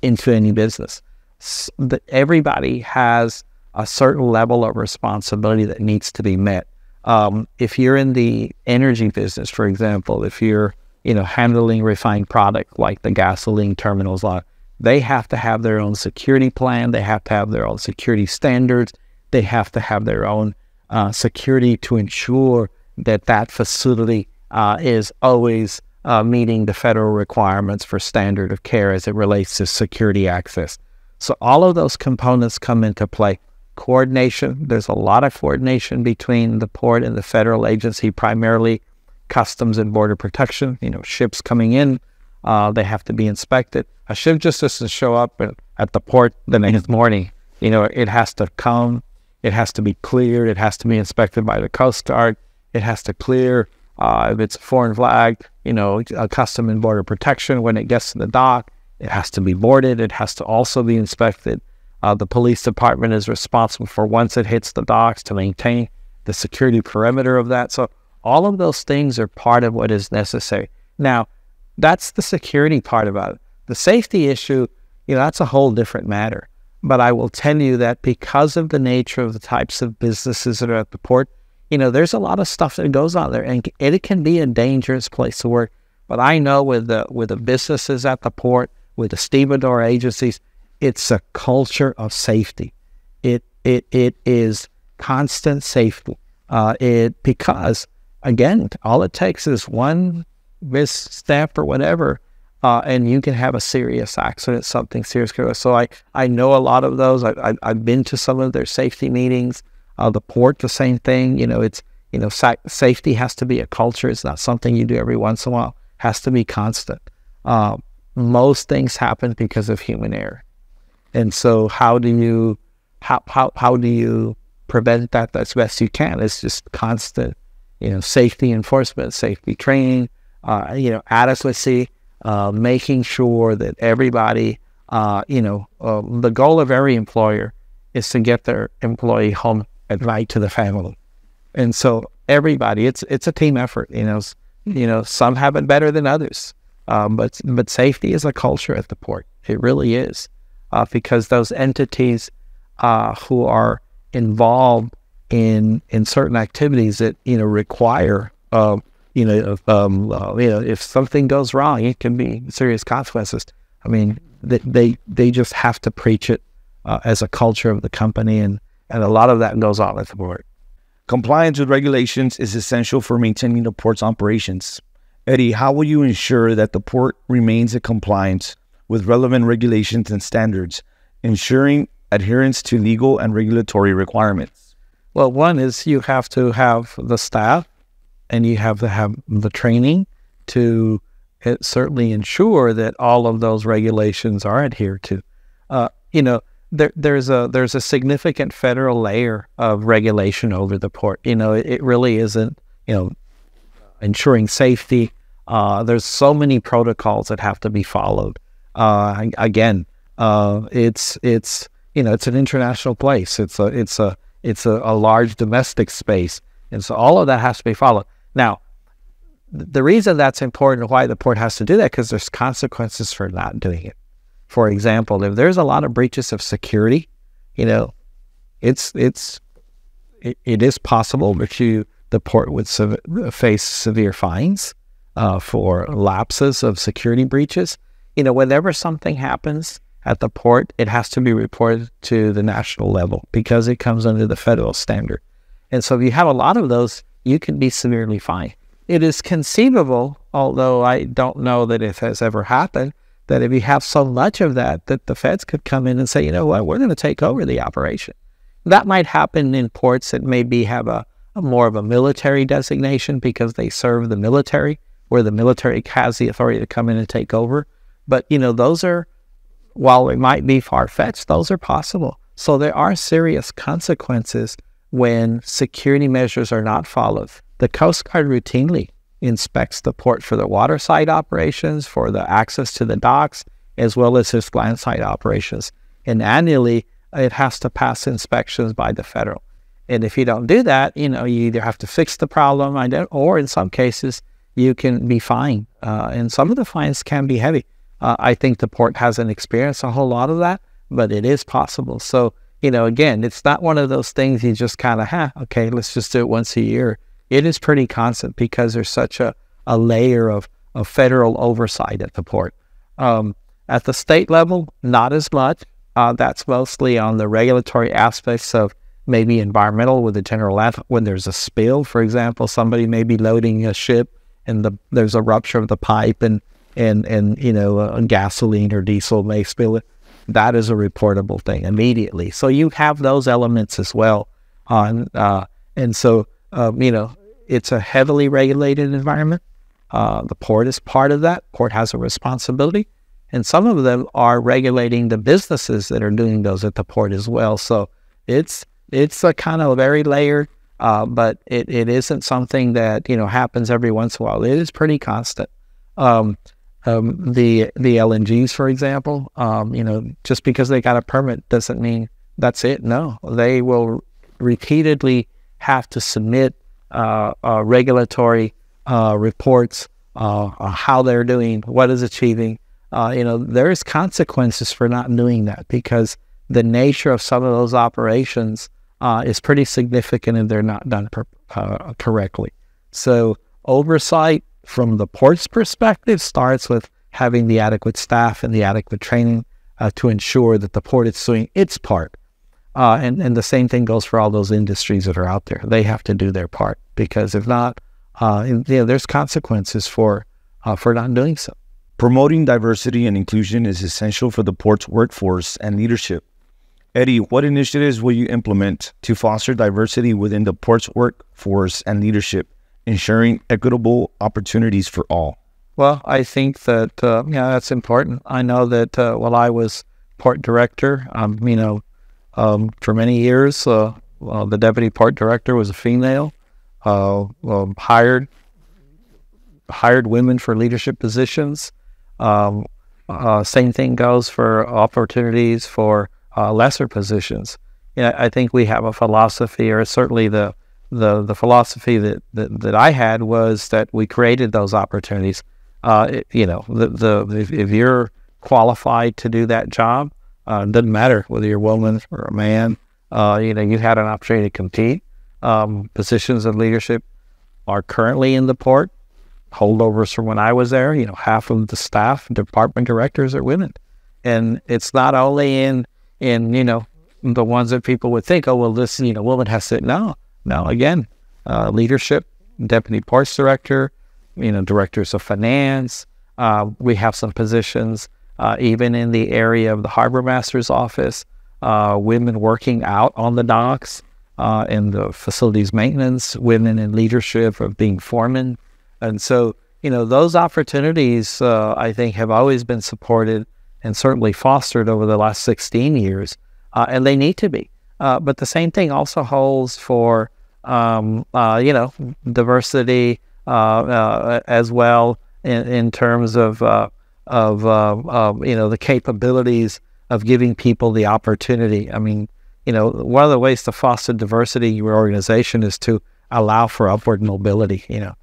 into any business. So everybody has a certain level of responsibility that needs to be met. Um, if you're in the energy business, for example, if you're you know handling refined product like the gasoline terminals, uh, they have to have their own security plan. They have to have their own security standards. They have to have their own uh, security to ensure that that facility uh, is always uh, meeting the federal requirements for standard of care as it relates to security access. So all of those components come into play coordination. There's a lot of coordination between the port and the federal agency, primarily Customs and Border Protection. You know, ships coming in, uh, they have to be inspected. A ship just doesn't show up at the port the next morning. You know, it has to come, it has to be cleared, it has to be inspected by the Coast Guard, it has to clear. Uh, if it's a foreign flag, you know, a Custom and Border Protection, when it gets to the dock, it has to be boarded. It has to also be inspected. Uh, the police department is responsible for once it hits the docks to maintain the security perimeter of that. So all of those things are part of what is necessary. Now, that's the security part about it. The safety issue, you know, that's a whole different matter. But I will tell you that because of the nature of the types of businesses that are at the port, you know, there's a lot of stuff that goes on there, and it can be a dangerous place to work. But I know with the with the businesses at the port, with the stevedore agencies, it's a culture of safety. It it it is constant safety. Uh, it because again, all it takes is one misstep or whatever, uh, and you can have a serious accident, something serious. So I I know a lot of those. I, I have been to some of their safety meetings. Uh, the port, the same thing. You know, it's you know sa- safety has to be a culture. It's not something you do every once in a while. It has to be constant. Uh, most things happen because of human error. And so how do you how how how do you prevent that as best you can? It's just constant, you know, safety enforcement, safety training, uh, you know, adequacy, uh, making sure that everybody, uh, you know, uh, the goal of every employer is to get their employee home at night to the family. And so everybody, it's it's a team effort. You know, you know, some have it better than others. Um, but but safety is a culture at the port. It really is, uh, because those entities uh, who are involved in in certain activities that you know require uh, you know um, uh, you know if something goes wrong, it can be serious consequences. I mean, they they, they just have to preach it uh, as a culture of the company, and and a lot of that goes on at the port. Compliance with regulations is essential for maintaining the port's operations. Eddie, how will you ensure that the port remains in compliance with relevant regulations and standards, ensuring adherence to legal and regulatory requirements? Well, one is you have to have the staff and you have to have the training to uh, certainly ensure that all of those regulations are adhered to. Uh, you know, there, there's a there's a significant federal layer of regulation over the port. You know, it, it really isn't you know ensuring safety uh, there's so many protocols that have to be followed. Uh, again, uh, it's it's you know it's an international place. It's a it's a it's a, a, large domestic space, and so all of that has to be followed. Now, the reason that's important, why the port has to do that, because there's consequences for not doing it. For example, if there's a lot of breaches of security, you know, it's it's it, it is possible that you the port would se- face severe fines uh, for lapses of security breaches. You know, whenever something happens at the port, it has to be reported to the national level because it comes under the federal standard. And so, if you have a lot of those, you can be severely fined. It is conceivable, although I don't know that it has ever happened, that if you have so much of that, that the feds could come in and say, you know what, we're going to take over the operation. That might happen in ports that maybe have a, a more of a military designation because they serve the military, where the military has the authority to come in and take over. But you know, those are while it might be far fetched, those are possible. So there are serious consequences when security measures are not followed. The Coast Guard routinely inspects the port for the waterside operations, for the access to the docks, as well as its landside operations. And annually, it has to pass inspections by the federal. And if you don't do that, you know, you either have to fix the problem, or in some cases, you can be fined. Uh, and some of the fines can be heavy. Uh, I think the port hasn't experienced a whole lot of that, but it is possible. So, you know, again, it's not one of those things you just kind of, ha, okay, let's just do it once a year it is pretty constant because there's such a, a layer of, of federal oversight at the port. Um, at the state level, not as much. Uh, that's mostly on the regulatory aspects of maybe environmental with the general. When there's a spill, for example, somebody may be loading a ship and the, there's a rupture of the pipe and, and, and you know, uh, gasoline or diesel may spill it. That is a reportable thing immediately. So you have those elements as well. On, uh, and so um, you know, it's a heavily regulated environment. Uh, the port is part of that. Port has a responsibility, and some of them are regulating the businesses that are doing those at the port as well. So it's it's a kind of very layered, uh, but it, it isn't something that you know happens every once in a while. It is pretty constant. Um, um, the the LNGs, for example, um, you know, just because they got a permit doesn't mean that's it. No, they will repeatedly have to submit uh, uh, regulatory uh, reports, on how they're doing, what is achieving. you know, there's consequences for not doing that because the nature of some of those operations is pretty significant if they're not done per, correctly. So oversight from the port's perspective starts with having the adequate staff and the adequate training uh, to ensure that the port is doing its part uh, and, and the same thing goes for all those industries that are out there. They have to do their part because if not, uh, you know, there's consequences for, uh, for not doing so. Promoting diversity and inclusion is essential for the port's workforce and leadership. Eddie, what initiatives will you implement to foster diversity within the port's workforce and leadership, ensuring equitable opportunities for all? Well, I think that uh, yeah, that's important. I know that uh, while I was part director, um, you know, um, for many years, uh, the deputy part director was a female. Uh, um, hired hired women for leadership positions. Um, uh, same thing goes for opportunities for uh, lesser positions. Yeah, I think we have a philosophy, or certainly the the, the philosophy that, that, that I had was that we created those opportunities. Uh, it, you know, the, the if, if, you're qualified to do that job, uh, it doesn't matter whether you're a woman or a man. Uh, you know, you had an opportunity to compete. Um, positions of leadership are currently in the port. Holdovers from when I was there, you know, half of the staff, department directors are women, and it's not only in in you know the ones that people would think, oh well, this you know woman has to no, no. Again, uh, leadership, deputy ports director, you know, directors of finance. Uh, we have some positions uh, even in the area of the harbor master's office, uh, women working out on the docks uh, in the facilities maintenance, women in leadership of being foremen. And so, you know, those opportunities, uh, I think, have always been supported and certainly fostered over the last 16 years, and they need to be. But the same thing also holds for, um, you know, diversity as well in, in terms of of uh, you know the capabilities of giving people the opportunity. I mean, you know, one of the ways to foster diversity in your organization is to allow for upward mobility. You know,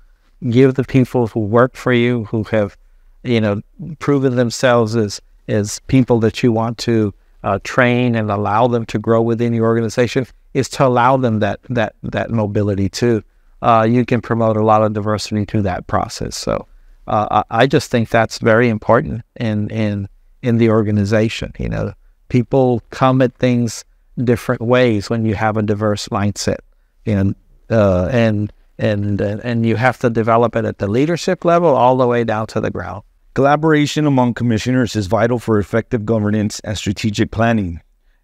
give the people who work for you, who have, you know, proven themselves as as people that you want to uh, train and allow them to grow within your organization, is to allow them that that that mobility too. Uh, you can promote a lot of diversity through that process. So uh, I, just think that's very important in in in the organization. You know, people come at things different ways when you have a diverse mindset, and uh, and and and you have to develop it at the leadership level all the way down to the ground. Collaboration among commissioners is vital for effective governance and strategic planning.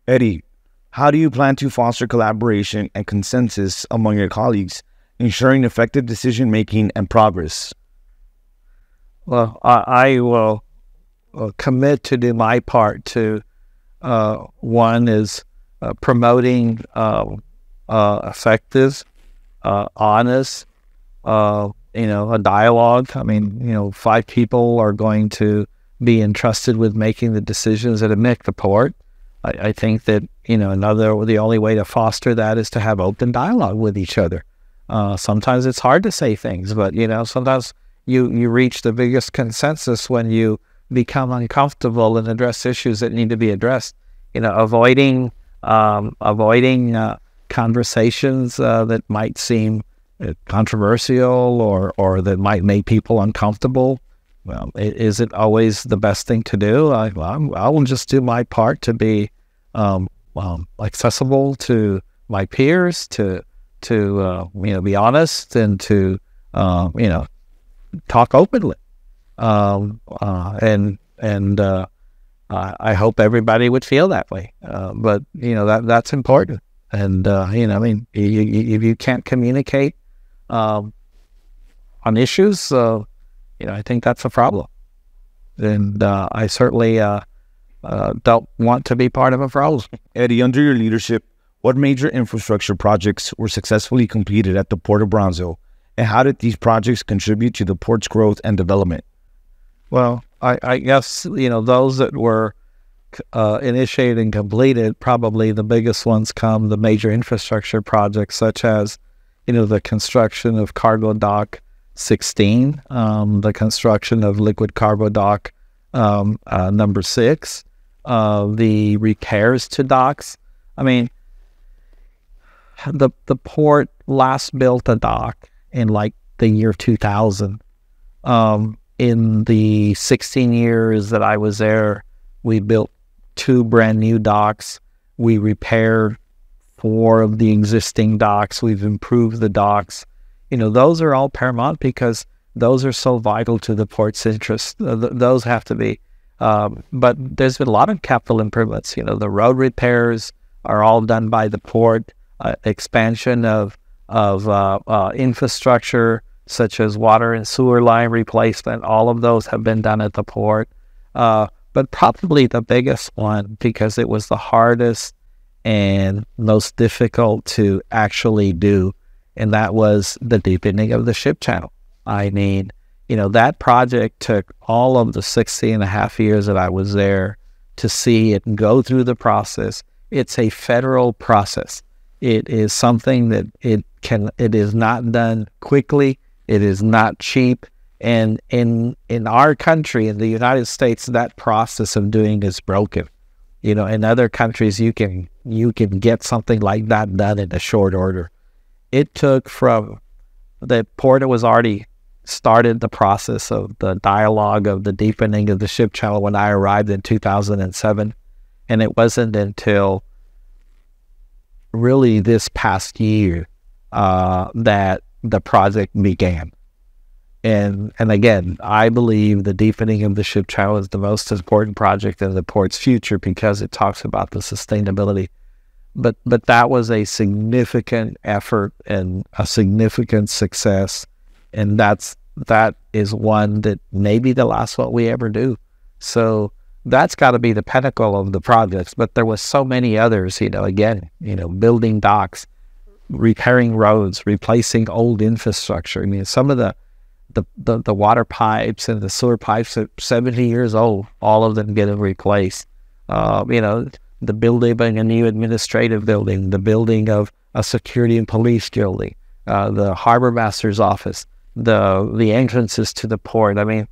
Eddie, how do you plan to foster collaboration and consensus among your colleagues, ensuring effective decision making and progress? Well, I, I will uh, commit to do my part to uh, one is uh, promoting uh, uh, effective, uh, honest, you know, a dialogue. I mean, you know, five people are going to be entrusted with making the decisions at a MIC port. I, I think that you know another the only way to foster that is to have open dialogue with each other. Uh, sometimes it's hard to say things, but you know sometimes you you reach the biggest consensus when you become uncomfortable and address issues that need to be addressed. You know, avoiding um, avoiding uh, conversations uh, that might seem uh, controversial or or that might make people uncomfortable. Well, is it always the best thing to do? I, I will just do my part to be um, um, accessible to my peers, to to uh, you know be honest and to uh, you know talk openly um, uh, and and uh, I hope everybody would feel that way. Uh, but you know that that's important, and uh, you know, I mean, you, you, if you can't communicate um, on issues, you know, I think that's a problem, and uh, I certainly don't want to be part of a problem. Eddie, under your leadership, what major infrastructure projects were successfully completed at the Port of Brownsville, and how did these projects contribute to the port's growth and development? Well, I, I guess you know those that were uh, initiated and completed. Probably the biggest ones come the major infrastructure projects, such as you know the construction of cargo dock 16, um, the construction of liquid cargo dock um, uh, number six, uh, the repairs to docks. I mean, the the port last built a dock in like the year 2000. Um, in the 16 years that I was there, we built two brand new docks. We repaired four of the existing docks. We've improved the docks. You know, those are all paramount because those are so vital to the port's interest. Th- those have to be. Um, but there's been a lot of capital improvements. You know, the road repairs are all done by the port. Uh, expansion of of uh, uh infrastructure such as water and sewer line replacement. All of those have been done at the port. Uh, but probably the biggest one, because it was the hardest and most difficult to actually do, and that was the deepening of the ship channel. I mean, you know, that project took all of the 16 and a half years that I was there to see it go through the process. It's a federal process. It is something that it can, it is not done quickly. It is not cheap. And in in our country, in the United States, that process of doing is broken. You know, in other countries, you can you can get something like that done in a short order. It took from the port it was already started the process of the dialogue of the deepening of the ship channel when I arrived in 2007. And it wasn't until really this past year uh, that the project began. And and again, I believe the deepening of the ship channel is the most important project in the port's future because it talks about the sustainability. But but that was a significant effort and a significant success, and that's that is one that may be the last one we ever do. So that's got to be the pinnacle of the projects. But there was so many others. You know, again, you know, building docks, repairing roads, replacing old infrastructure. I mean, some of the, the, the, the, water pipes and the sewer pipes are 70 years old. All of them getting replaced. Uh, you know, the building of a new administrative building, the building of a security and police building, uh, the harbor master's office. the the entrances to the port. I mean,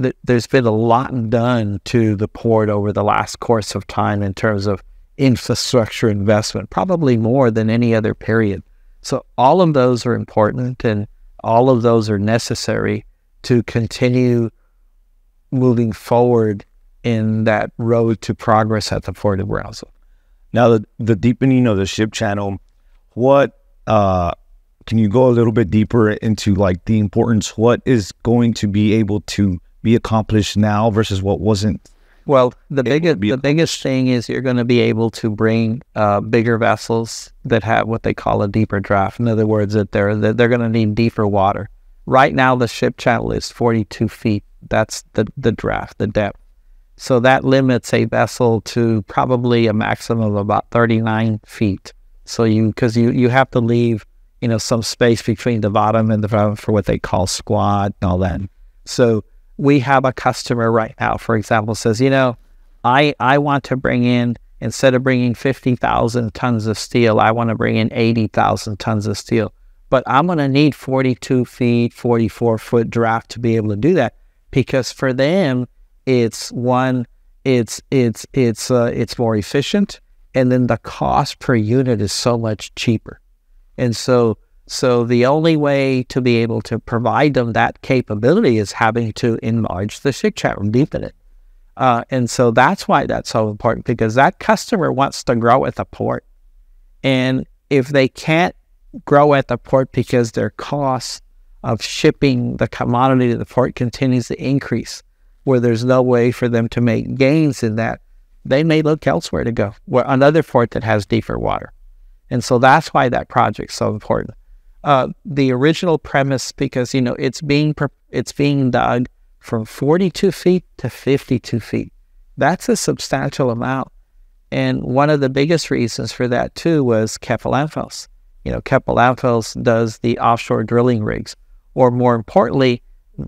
th- there's been a lot done to the port over the last course of time in terms of infrastructure investment, probably more than any other period. So all of those are important, and all of those are necessary to continue moving forward in that road to progress at the port of Brownsville. Now, the, the deepening of the ship channel, what uh, can you go a little bit deeper into like the importance? What is going to be able to be accomplished now versus what wasn't? Well, the biggest the biggest thing is you're going to be able to bring uh, bigger vessels that have what they call a deeper draft. In other words, that they're that they're going to need deeper water. Right now, the ship channel is 42 feet. That's the the draft, the depth. So that limits a vessel to probably a maximum of about 39 feet. So you, because you, you have to leave, you know, some space between the bottom and the bottom for what they call squat and all that. So we have a customer right now, for example, says, you know, I, I want to bring in, instead of bringing 50,000 tons of steel, I want to bring in 80,000 tons of steel. But I'm going to need 42 feet, 44 foot draft to be able to do that because for them, it's one, it's it's it's uh, it's more efficient, and then the cost per unit is so much cheaper, and so so the only way to be able to provide them that capability is having to enlarge the ship channel, deepen it. Uh, and so that's why that's so important because that customer wants to grow at the port. And if they can't grow at the port because their cost of shipping the commodity to the port continues to increase, where there's no way for them to make gains in that, they may look elsewhere to go, where another port that has deeper water. And so that's why that project's so important. Uh, the original premise, because you know it's being it's being dug from 42 feet to 52 feet. That's a substantial amount. And one of the biggest reasons for that too was AmFELS. You know, AmFELS does the offshore drilling rigs, or more importantly,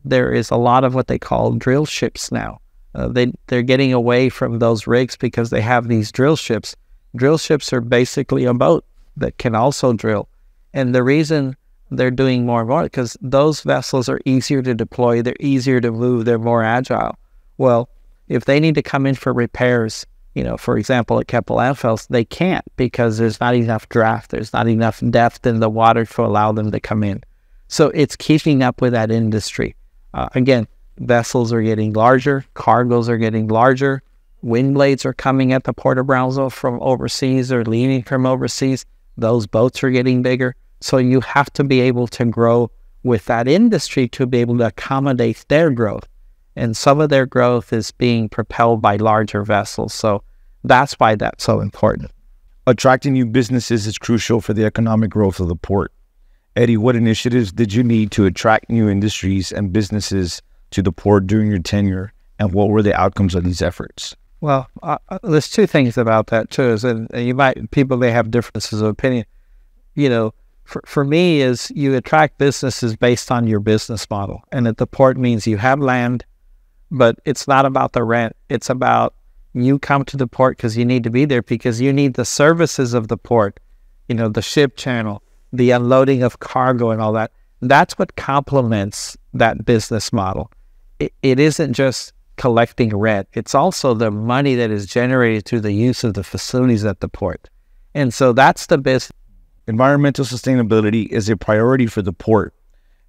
there is a lot of what they call drill ships now. Uh, they they're getting away from those rigs because they have these drill ships. Drill ships are basically a boat that can also drill, and the reason they're doing more and more because those vessels are easier to deploy. They're easier to move. They're more agile. Well, if they need to come in for repairs, you know, for example, at Keppel AmFELS, they can't because there's not enough draft. There's not enough depth in the water to allow them to come in. So it's keeping up with that industry. Uh, again, vessels are getting larger, cargoes are getting larger, wind blades are coming at the Port of Brownsville from overseas or leaving from overseas. Those boats are getting bigger. So you have to be able to grow with that industry to be able to accommodate their growth. And some of their growth is being propelled by larger vessels. So that's why that's so important. Attracting new businesses is crucial for the economic growth of the port. Eddie, what initiatives did you need to attract new industries and businesses to the port during your tenure, and what were the outcomes of these efforts? Well, uh, uh there's two things about that too. Is and you might people may have differences of opinion. You know, for for me, is you attract businesses based on your business model, and at the port means you have land, but it's not about the rent. It's about you come to the port because you need to be there because you need the services of the port. You know, the ship channel, the unloading of cargo and all that. That's what complements that business model. It, it isn't just collecting rent, it's also the money that is generated through the use of the facilities at the port. And so that's the business. Environmental sustainability is a priority for the port.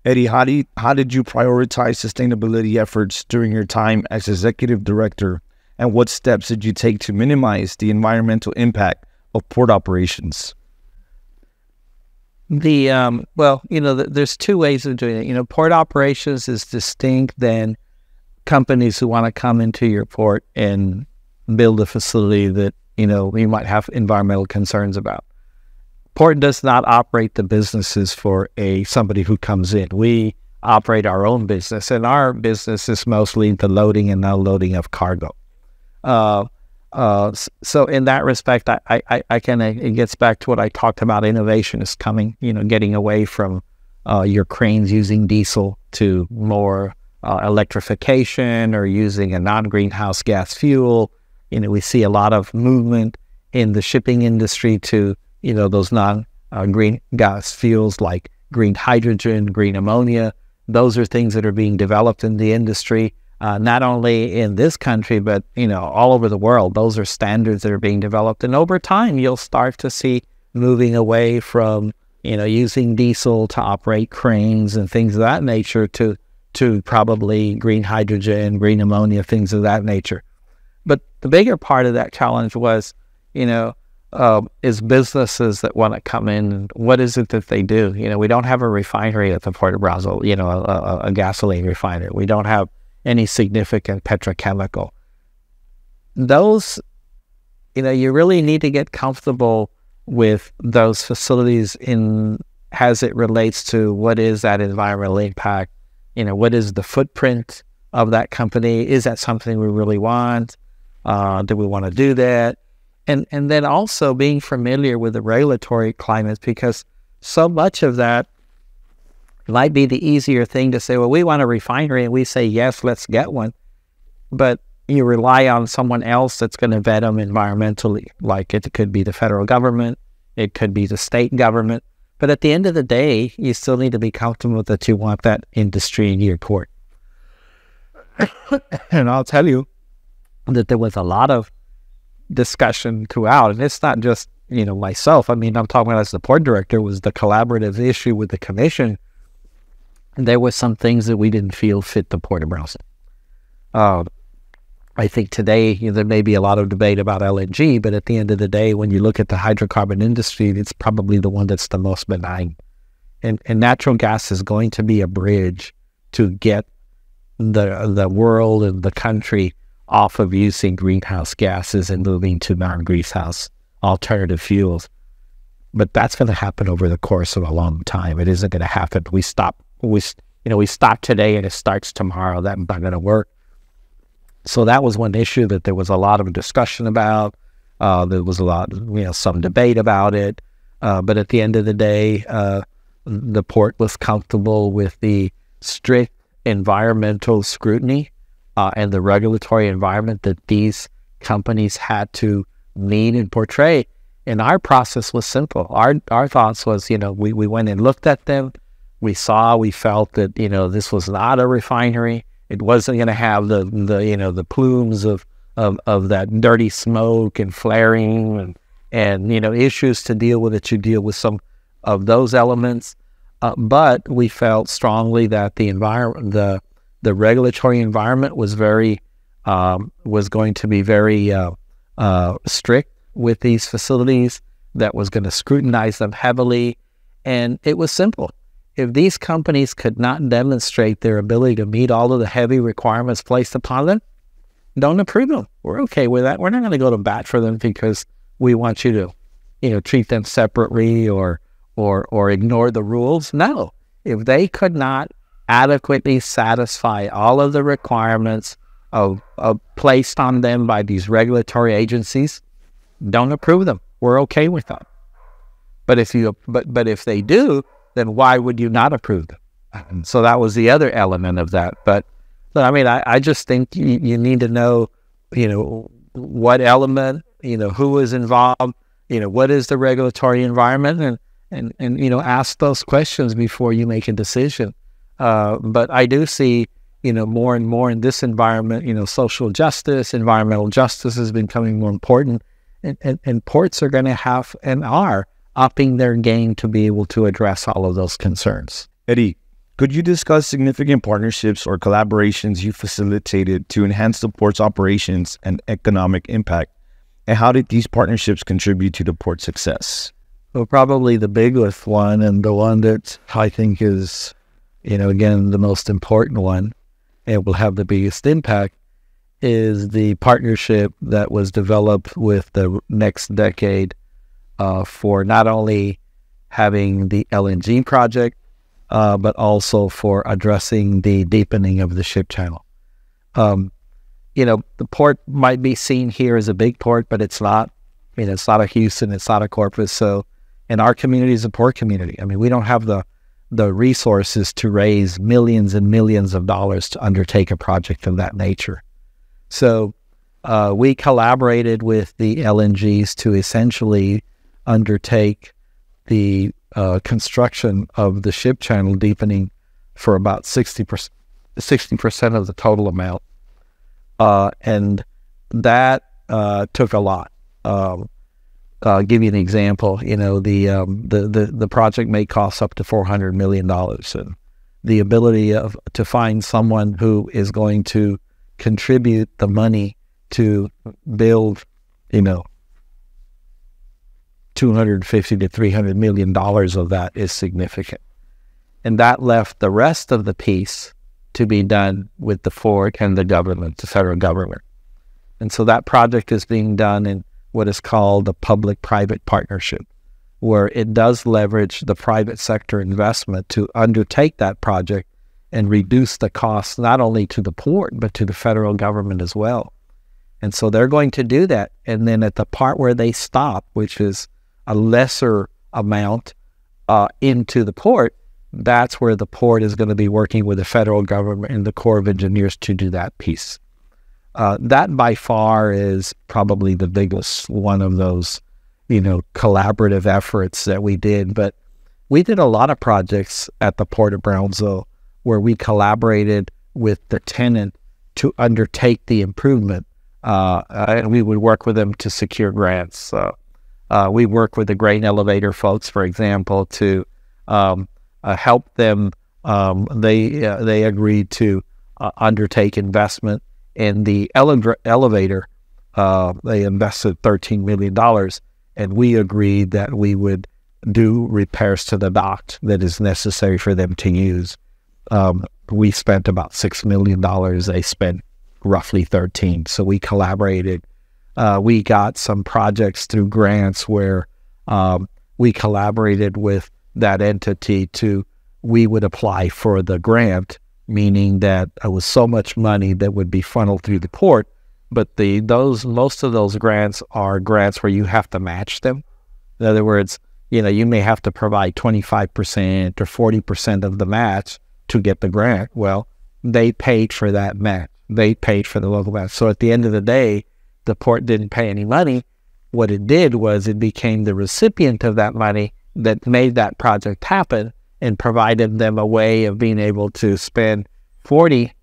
Eddie, how, do you, how did you prioritize sustainability efforts during your time as executive director? And what steps did you take to minimize the environmental impact of port operations? The um, well, you know, the, there's two ways of doing it. You know, port operations is distinct than companies who want to come into your port and build a facility that you know we might have environmental concerns about. Port does not operate the businesses for a somebody who comes in. We operate our own business, and our business is mostly the loading and unloading of cargo. Uh, uh, so in that respect, I, I, I of it gets back to what I talked about. Innovation is coming, you know, getting away from uh, your cranes using diesel to more uh, electrification or using a non-greenhouse gas fuel. You know, we see a lot of movement in the shipping industry to you know those non-green uh, gas fuels like green hydrogen, green ammonia. those are things that are being developed in the industry, uh, not only in this country but you know all over the world. Those are standards that are being developed, and over time you'll start to see moving away from you know using diesel to operate cranes and things of that nature to to probably green hydrogen, green ammonia, things of that nature. But the bigger part of that challenge was, you know, uh, is businesses that want to come in. What is it that they do? You know, we don't have a refinery at the Port of Brazil, you know, a, a gasoline refinery. We don't have any significant petrochemical. Those, you know, you really need to get comfortable with those facilities in as it relates to what is that environmental impact. You know, what is the footprint of that company? Is that something we really want? Uh, do we want to do that? and and then also being familiar with the regulatory climate because so much of that might be the easier thing to say well we want a refinery and we say yes let's get one but you rely on someone else that's going to vet them environmentally like it could be the federal government it could be the state government but at the end of the day you still need to be comfortable that you want that industry in your port and i'll tell you that there was a lot of discussion throughout. And it's not just, you know, myself. I mean, I'm talking about as the port director was the collaborative issue with the commission. There were some things that we didn't feel fit the Port of Brownsville. Uh, I think today you know, there may be a lot of debate about LNG, but at the end of the day, when you look at the hydrocarbon industry, it's probably the one that's the most benign. And, and natural gas is going to be a bridge to get the the world and the country off of using greenhouse gases and moving to non-greenhouse alternative fuels. But that's going to happen over the course of a long time. It isn't going to happen. We stop. We you know we stop today and it starts tomorrow. That's not going to work. So that was one issue that there was a lot of discussion about. Uh, there was a lot, you know, some debate about it. Uh, but at the end of the day, uh, the port was comfortable with the strict environmental scrutiny uh, and the regulatory environment that these companies had to meet and portray. And our process was simple. Our our thoughts was, you know, we, we went and looked at them. We saw, we felt that, you know, this was not a refinery. It wasn't going to have the, the, you know, the plumes of, of, of that dirty smoke and flaring and, and, you know, issues to deal with that you deal with some of those elements. Uh, but we felt strongly that the environment, the the regulatory environment was very um, was going to be very uh, uh, strict with these facilities. That was going to scrutinize them heavily, and it was simple. If these companies could not demonstrate their ability to meet all of the heavy requirements placed upon them, don't approve them. We're okay with that. We're not going to go to bat for them because we want you to, you know, treat them separately or or or ignore the rules. No, if they could not adequately satisfy all of the requirements of, of placed on them by these regulatory agencies, don't approve them. We're okay with that. But if you but but if they do, then why would you not approve them? And so that was the other element of that. But, but I mean, I, I just think you, you need to know, you know, what element, you know, who is involved, you know, what is the regulatory environment, and and and you know, ask those questions before you make a decision. Uh, but I do see, you know, more and more in this environment, you know, social justice, environmental justice is becoming more important. And, and, and ports are going to have and are upping their game to be able to address all of those concerns. Eddie, could you discuss significant partnerships or collaborations you facilitated to enhance the port's operations and economic impact? And how did these partnerships contribute to the port's success? Well, probably the biggest one and the one that I think is you know, again, the most important one and will have the biggest impact is the partnership that was developed with the NextDecade uh, for not only having the LNG project, uh, but also for addressing the deepening of the ship channel. Um, you know, the port might be seen here as a big port, but it's not. I mean, it's not a Houston, it's not a Corpus. So, and our community is a poor community. I mean, we don't have the the resources to raise millions and millions of dollars to undertake a project of that nature. So uh, we collaborated with the LNGs to essentially undertake the uh, construction of the ship channel deepening for about 60%, 60% of the total amount. Uh, and that uh, took a lot. Um, uh, give you an example. You know, the, um, the the the project may cost up to four hundred million dollars, and the ability of to find someone who is going to contribute the money to build, you know, 250 to 300 million dollars of that is significant. And that left the rest of the piece to be done with the Ford and the government, the federal government. And so that project is being done in what is called a public private partnership, where it does leverage the private sector investment to undertake that project and reduce the costs not only to the port, but to the federal government as well. And so they're going to do that. And then at the part where they stop, which is a lesser amount uh, into the port, that's where the port is going to be working with the federal government and the Corps of Engineers to do that piece. Uh, that by far is probably the biggest one of those, you know, collaborative efforts that we did. But we did a lot of projects at the Port of Brownsville where we collaborated with the tenant to undertake the improvement. Uh, and we would work with them to secure grants. Uh, we work with the grain elevator folks, for example, to um, uh, help them. Um, they uh, they agreed to uh, undertake investment in the ele- elevator. Uh, they invested thirteen million dollars, and we agreed that we would do repairs to the dock that is necessary for them to use. Um, we spent about six million dollars. They spent roughly thirteen. So we collaborated uh, we got some projects through grants where um, we collaborated with that entity to we would apply for the grant, meaning that it was so much money that would be funneled through the port. But the those most of those grants are grants where you have to match them. In other words, you know, you may have to provide 25% or 40% of the match to get the grant. Well, they paid for that match. They paid for the local match. So at the end of the day, the port didn't pay any money. What it did was it became the recipient of that money that made that project happen and provided them a way of being able to spend 40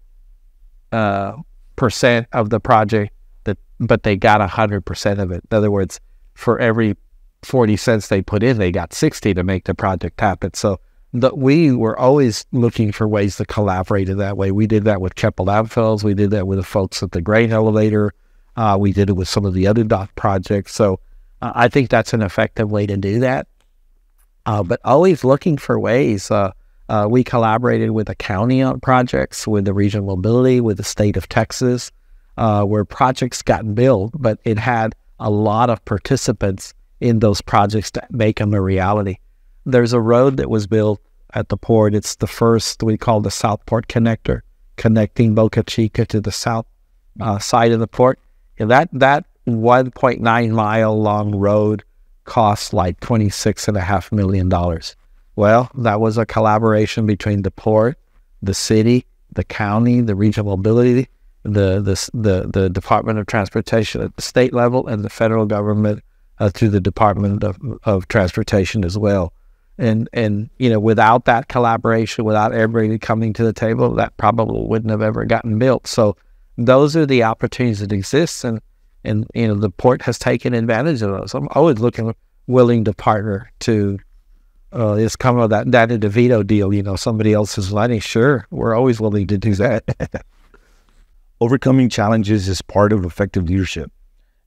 uh, percent of the project, that, but they got 100% of it. In other words, for every 40 cents they put in, they got 60 to make the project happen. So the, we were always looking for ways to collaborate in that way. We did that with Keppel AmFELS. We did that with the folks at the grain elevator. Uh, we did it with some of the other dock projects. So uh, I think that's an effective way to do that. Uh, but always looking for ways. Uh, uh, we collaborated with the county on projects, with the regional mobility, with the state of Texas, uh, where projects got built, but it had a lot of participants in those projects to make them a reality. There's a road that was built at the port. It's the first we call the Southport Connector, connecting Boca Chica to the south side of the port that that 1.9 mile long road cost like 26 and a half million dollars. Well, that was a collaboration between the port, the city, the county, the regional mobility, the the the, the Department of Transportation at the state level, and the federal government uh, through the Department of, of Transportation as well. And and you know, without that collaboration, without everybody coming to the table, that probably wouldn't have ever gotten built. So those are the opportunities that exist, and and you know the port has taken advantage of those. I'm always looking willing to partner to. Uh, it's kind of that Danny DeVito deal, you know, somebody else's money. Sure, we're always willing to do that. Overcoming challenges is part of effective leadership.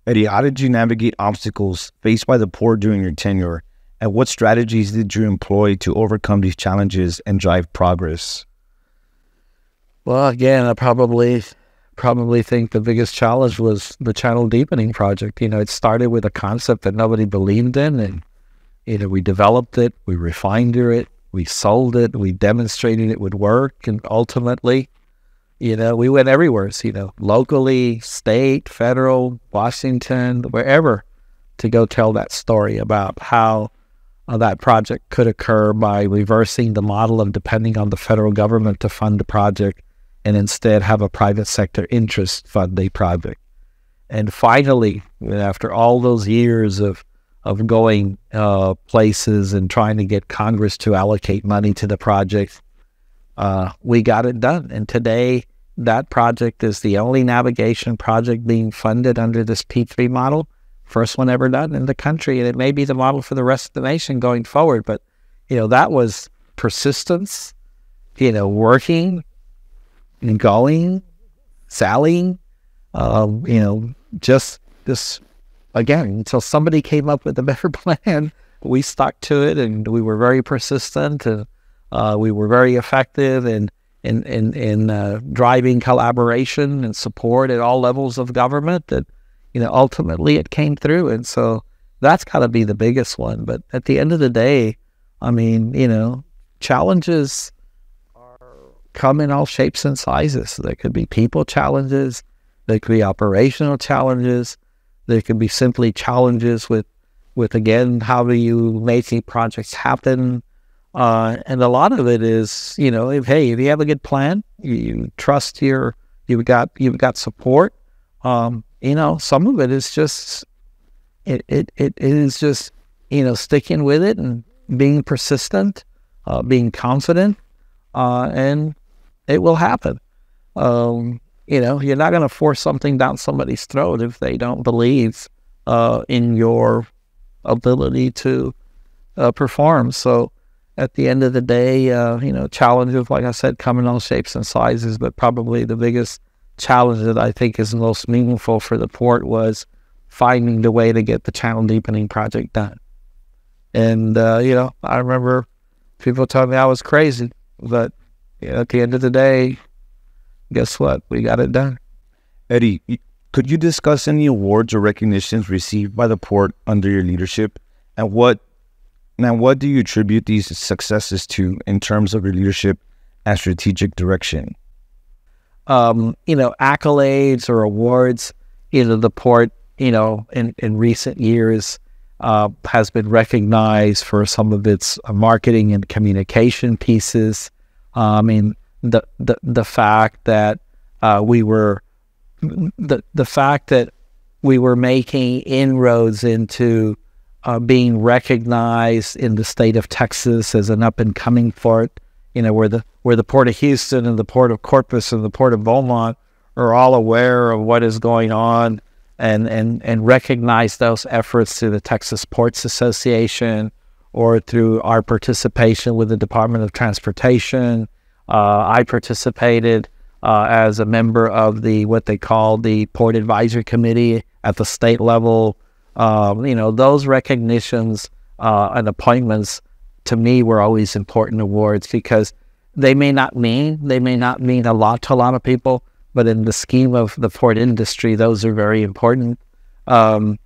Eddie, how did you navigate obstacles faced by the port during your tenure? And what strategies did you employ to overcome these challenges and drive progress? Well, again, I probably probably think the biggest challenge was the channel deepening project. You know, it started with a concept that nobody believed in, and you know, we developed it, we refined it, we sold it, we demonstrated it would work, and ultimately, you know, we went everywhere. So, you know, locally, state, federal, Washington, wherever, to go tell that story about how uh, that project could occur by reversing the model of depending on the federal government to fund the project and instead have a private sector interest fund a project. And finally, after all those years of of going uh, places and trying to get Congress to allocate money to the project, uh, we got it done. And today, that project is the only navigation project being funded under this P3 model, first one ever done in the country. And it may be the model for the rest of the nation going forward. But, you know, that was persistence, you know, working going, sallying, um, you know, just this again until somebody came up with a better plan. We stuck to it, and we were very persistent, and uh, we were very effective in in in, in uh, driving collaboration and support at all levels of government. That you know, ultimately it came through, and so that's got to be the biggest one. But at the end of the day, I mean, you know, challenges come in all shapes and sizes. There could be people challenges, there could be operational challenges, there could be simply challenges with, with again, how do you make these projects happen? Uh, and a lot of it is, you know, if hey, if you have a good plan, you, you trust your, you've got you've got support. Um, you know, some of it is just, it it, it is just, you know, sticking with it and being persistent, uh, being confident, uh, and it will happen. Um, you know, you're not going to force something down somebody's throat if they don't believe uh, in your ability to uh, perform. So, at the end of the day, uh, you know, challenges, like I said, come in all shapes and sizes, but probably the biggest challenge that I think is most meaningful for the port was finding the way to get the channel deepening project done. And, uh, you know, I remember people telling me I was crazy, but you know, at the end of the day, guess what? We got it done. Eddie, could you discuss any awards or recognitions received by the port under your leadership, and what now what do you attribute these successes to in terms of your leadership and strategic direction? Um, you know, accolades or awards. You know, the port. You know, in in recent years. Uh, has been recognized for some of its marketing and communication pieces. Uh, I mean, the the the fact that uh, we were the the fact that we were making inroads into uh, being recognized in the state of Texas as an up and coming port. You know, where the where the port of Houston and the port of Corpus and the port of Beaumont are all aware of what is going on and and and recognize those efforts through the Texas Ports Association or through our participation with the Department of Transportation uh, I participated uh, as a member of the what they call the Port Advisory Committee at the state level. Um, you know, those recognitions uh, and appointments to me were always important awards because they may not mean they may not mean a lot to a lot of people, but in the scheme of the port industry, those are very important. Um,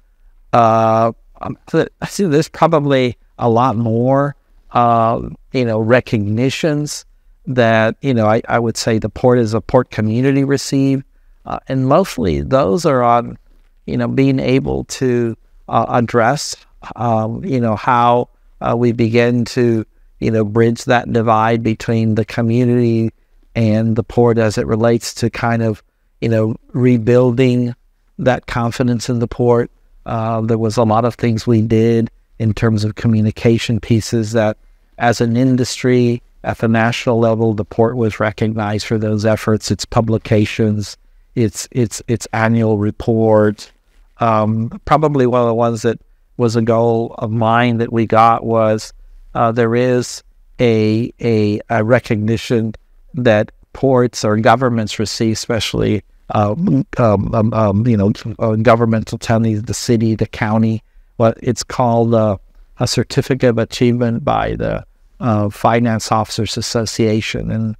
uh, I see there's probably a lot more, uh, you know, recognitions that you know I, I would say the port is a port community receive, uh, and mostly those are on you know being able to uh, address um, you know how uh, we begin to you know bridge that divide between the community and the port as it relates to kind of you know rebuilding that confidence in the port. Uh, there was a lot of things we did in terms of communication pieces that, as an industry, at the national level, the port was recognized for those efforts, its publications, its its its annual report. Um, probably one of the ones that was a goal of mine that we got was uh, there is a, a, a recognition that ports or governments receive, especially uh, um, um, um, you know uh, governmental entities, the city, the county. What it's called uh, a certificate of achievement by the uh, Finance Officers Association, and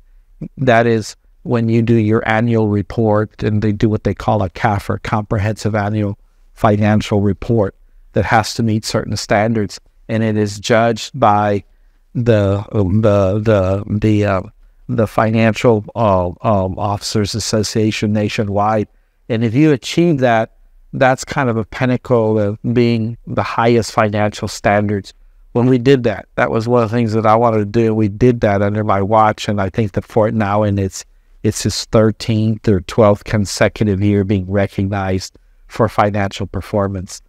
that is when you do your annual report, and they do what they call a CAFR or Comprehensive Annual Financial Report that has to meet certain standards, and it is judged by the um, the the the uh, the Financial uh, um, Officers Association nationwide. And if you achieve that, that's kind of a pinnacle of being the highest financial standards when we did that, that was one of the things that I wanted to do. We did that under my watch, and I think the Fort now in its it's his 13th or 12th consecutive year being recognized for financial performance.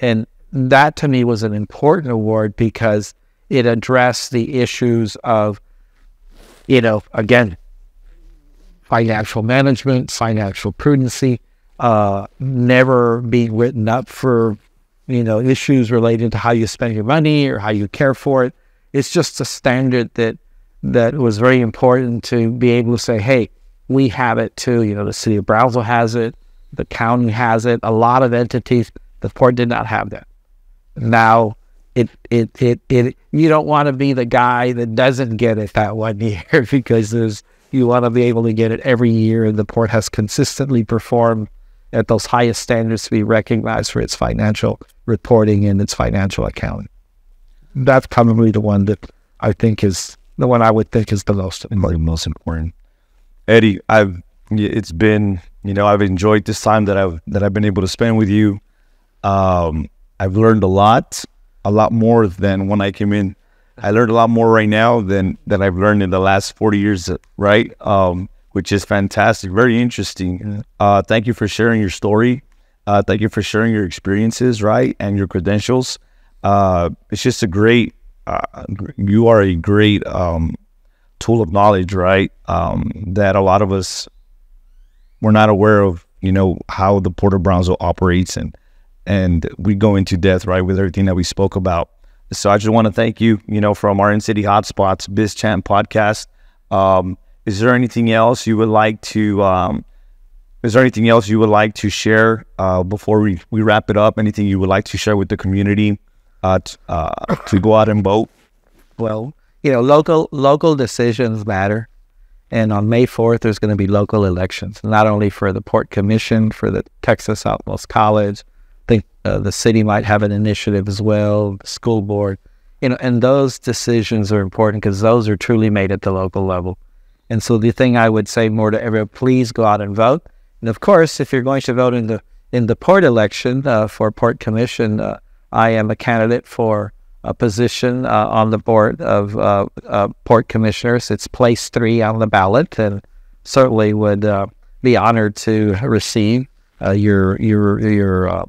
And that to me was an important award because it addressed the issues of you know, again, financial management, financial prudency, uh, never being written up for, you know, issues related to how you spend your money or how you care for it. It's just a standard that that was very important to be able to say, hey, we have it too. You know, the city of Brownsville has it, the county has it, a lot of entities. The port did not have that. Now it it it, it you don't want to be the guy that doesn't get it that one year because there's you want to be able to get it every year and the port has consistently performed at those highest standards to be recognized for its financial reporting and its financial accounting. That's probably the one that I think is the one I would think is the most the most important. Eddie, I've it's been you know I've enjoyed this time that I've that I've been able to spend with you. Um, I've learned a lot a lot more than when I came in. I learned a lot more right now than that I've learned in the last forty years, right? Um, which is fantastic, very interesting. Uh, thank you for sharing your story. Uh, thank you for sharing your experiences, right, and your credentials. Uh, it's just a great. Uh, you are a great um, tool of knowledge, right? Um, that a lot of us we're not aware of. You know how the Port of Brownsville operates and and we go into depth right with everything that we spoke about. So I just want to thank you, you know, from our InCity HotSpots Biz Champ podcast. Um, is there anything else you would like to? Um, is there anything else you would like to share uh, before we, we wrap it up? Anything you would like to share with the community uh, t- uh, to go out and vote? Well, you know, local local decisions matter. And on May 4th, there's going to be local elections, not only for the Port Commission, for the Texas Southmost College, I think uh, the city might have an initiative as well, school board, you know, and those decisions are important because those are truly made at the local level. And so the thing I would say more to everyone, please go out and vote. And of course, if you're going to vote in the in the port election uh, for port commission, uh, I am a candidate for a position uh, on the board of uh, uh, port commissioners. It's place three on the ballot, and certainly would be honored to receive your your your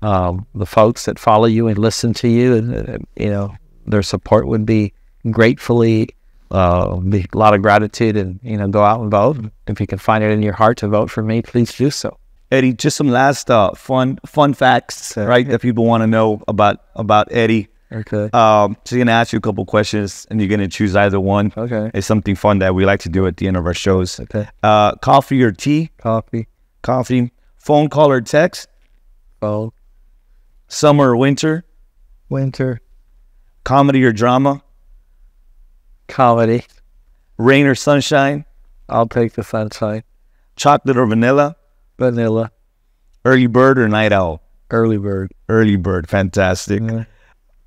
um, the folks that follow you and listen to you, and uh, you know their support would be gratefully uh, be a lot of gratitude, and you know go out and vote. If you can find it in your heart to vote for me, please do so. Eddie, just some last uh, fun fun facts, okay. right? That people want to know about about Eddie. Okay. Um, so gonna ask you a couple questions, and you're gonna choose either one. Okay. It's something fun that we like to do at the end of our shows. Okay. Uh, coffee or tea? Coffee. Coffee. Phone call or text? Phone. Summer or winter? Winter. Comedy or drama? Comedy. Rain or sunshine? I'll take the sunshine. Chocolate or vanilla? Vanilla. Early bird or night owl? Early bird. Early bird. Fantastic. Yeah.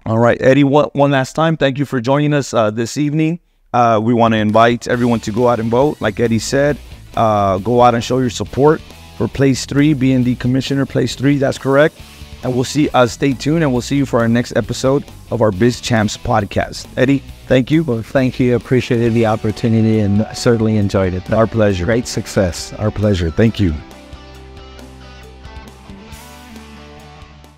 All right, Eddie, one, one last time, thank you for joining us uh, this evening. Uh, we want to invite everyone to go out and vote. Like Eddie said, uh, go out and show your support for Place 3, being the commissioner, Place 3. That's correct. And we'll see, uh, stay tuned and we'll see you for our next episode of our Biz Champs podcast. Eddie, thank you. Well, thank you. Appreciated the opportunity and certainly enjoyed it. Our pleasure. Great success. Our pleasure. Thank you.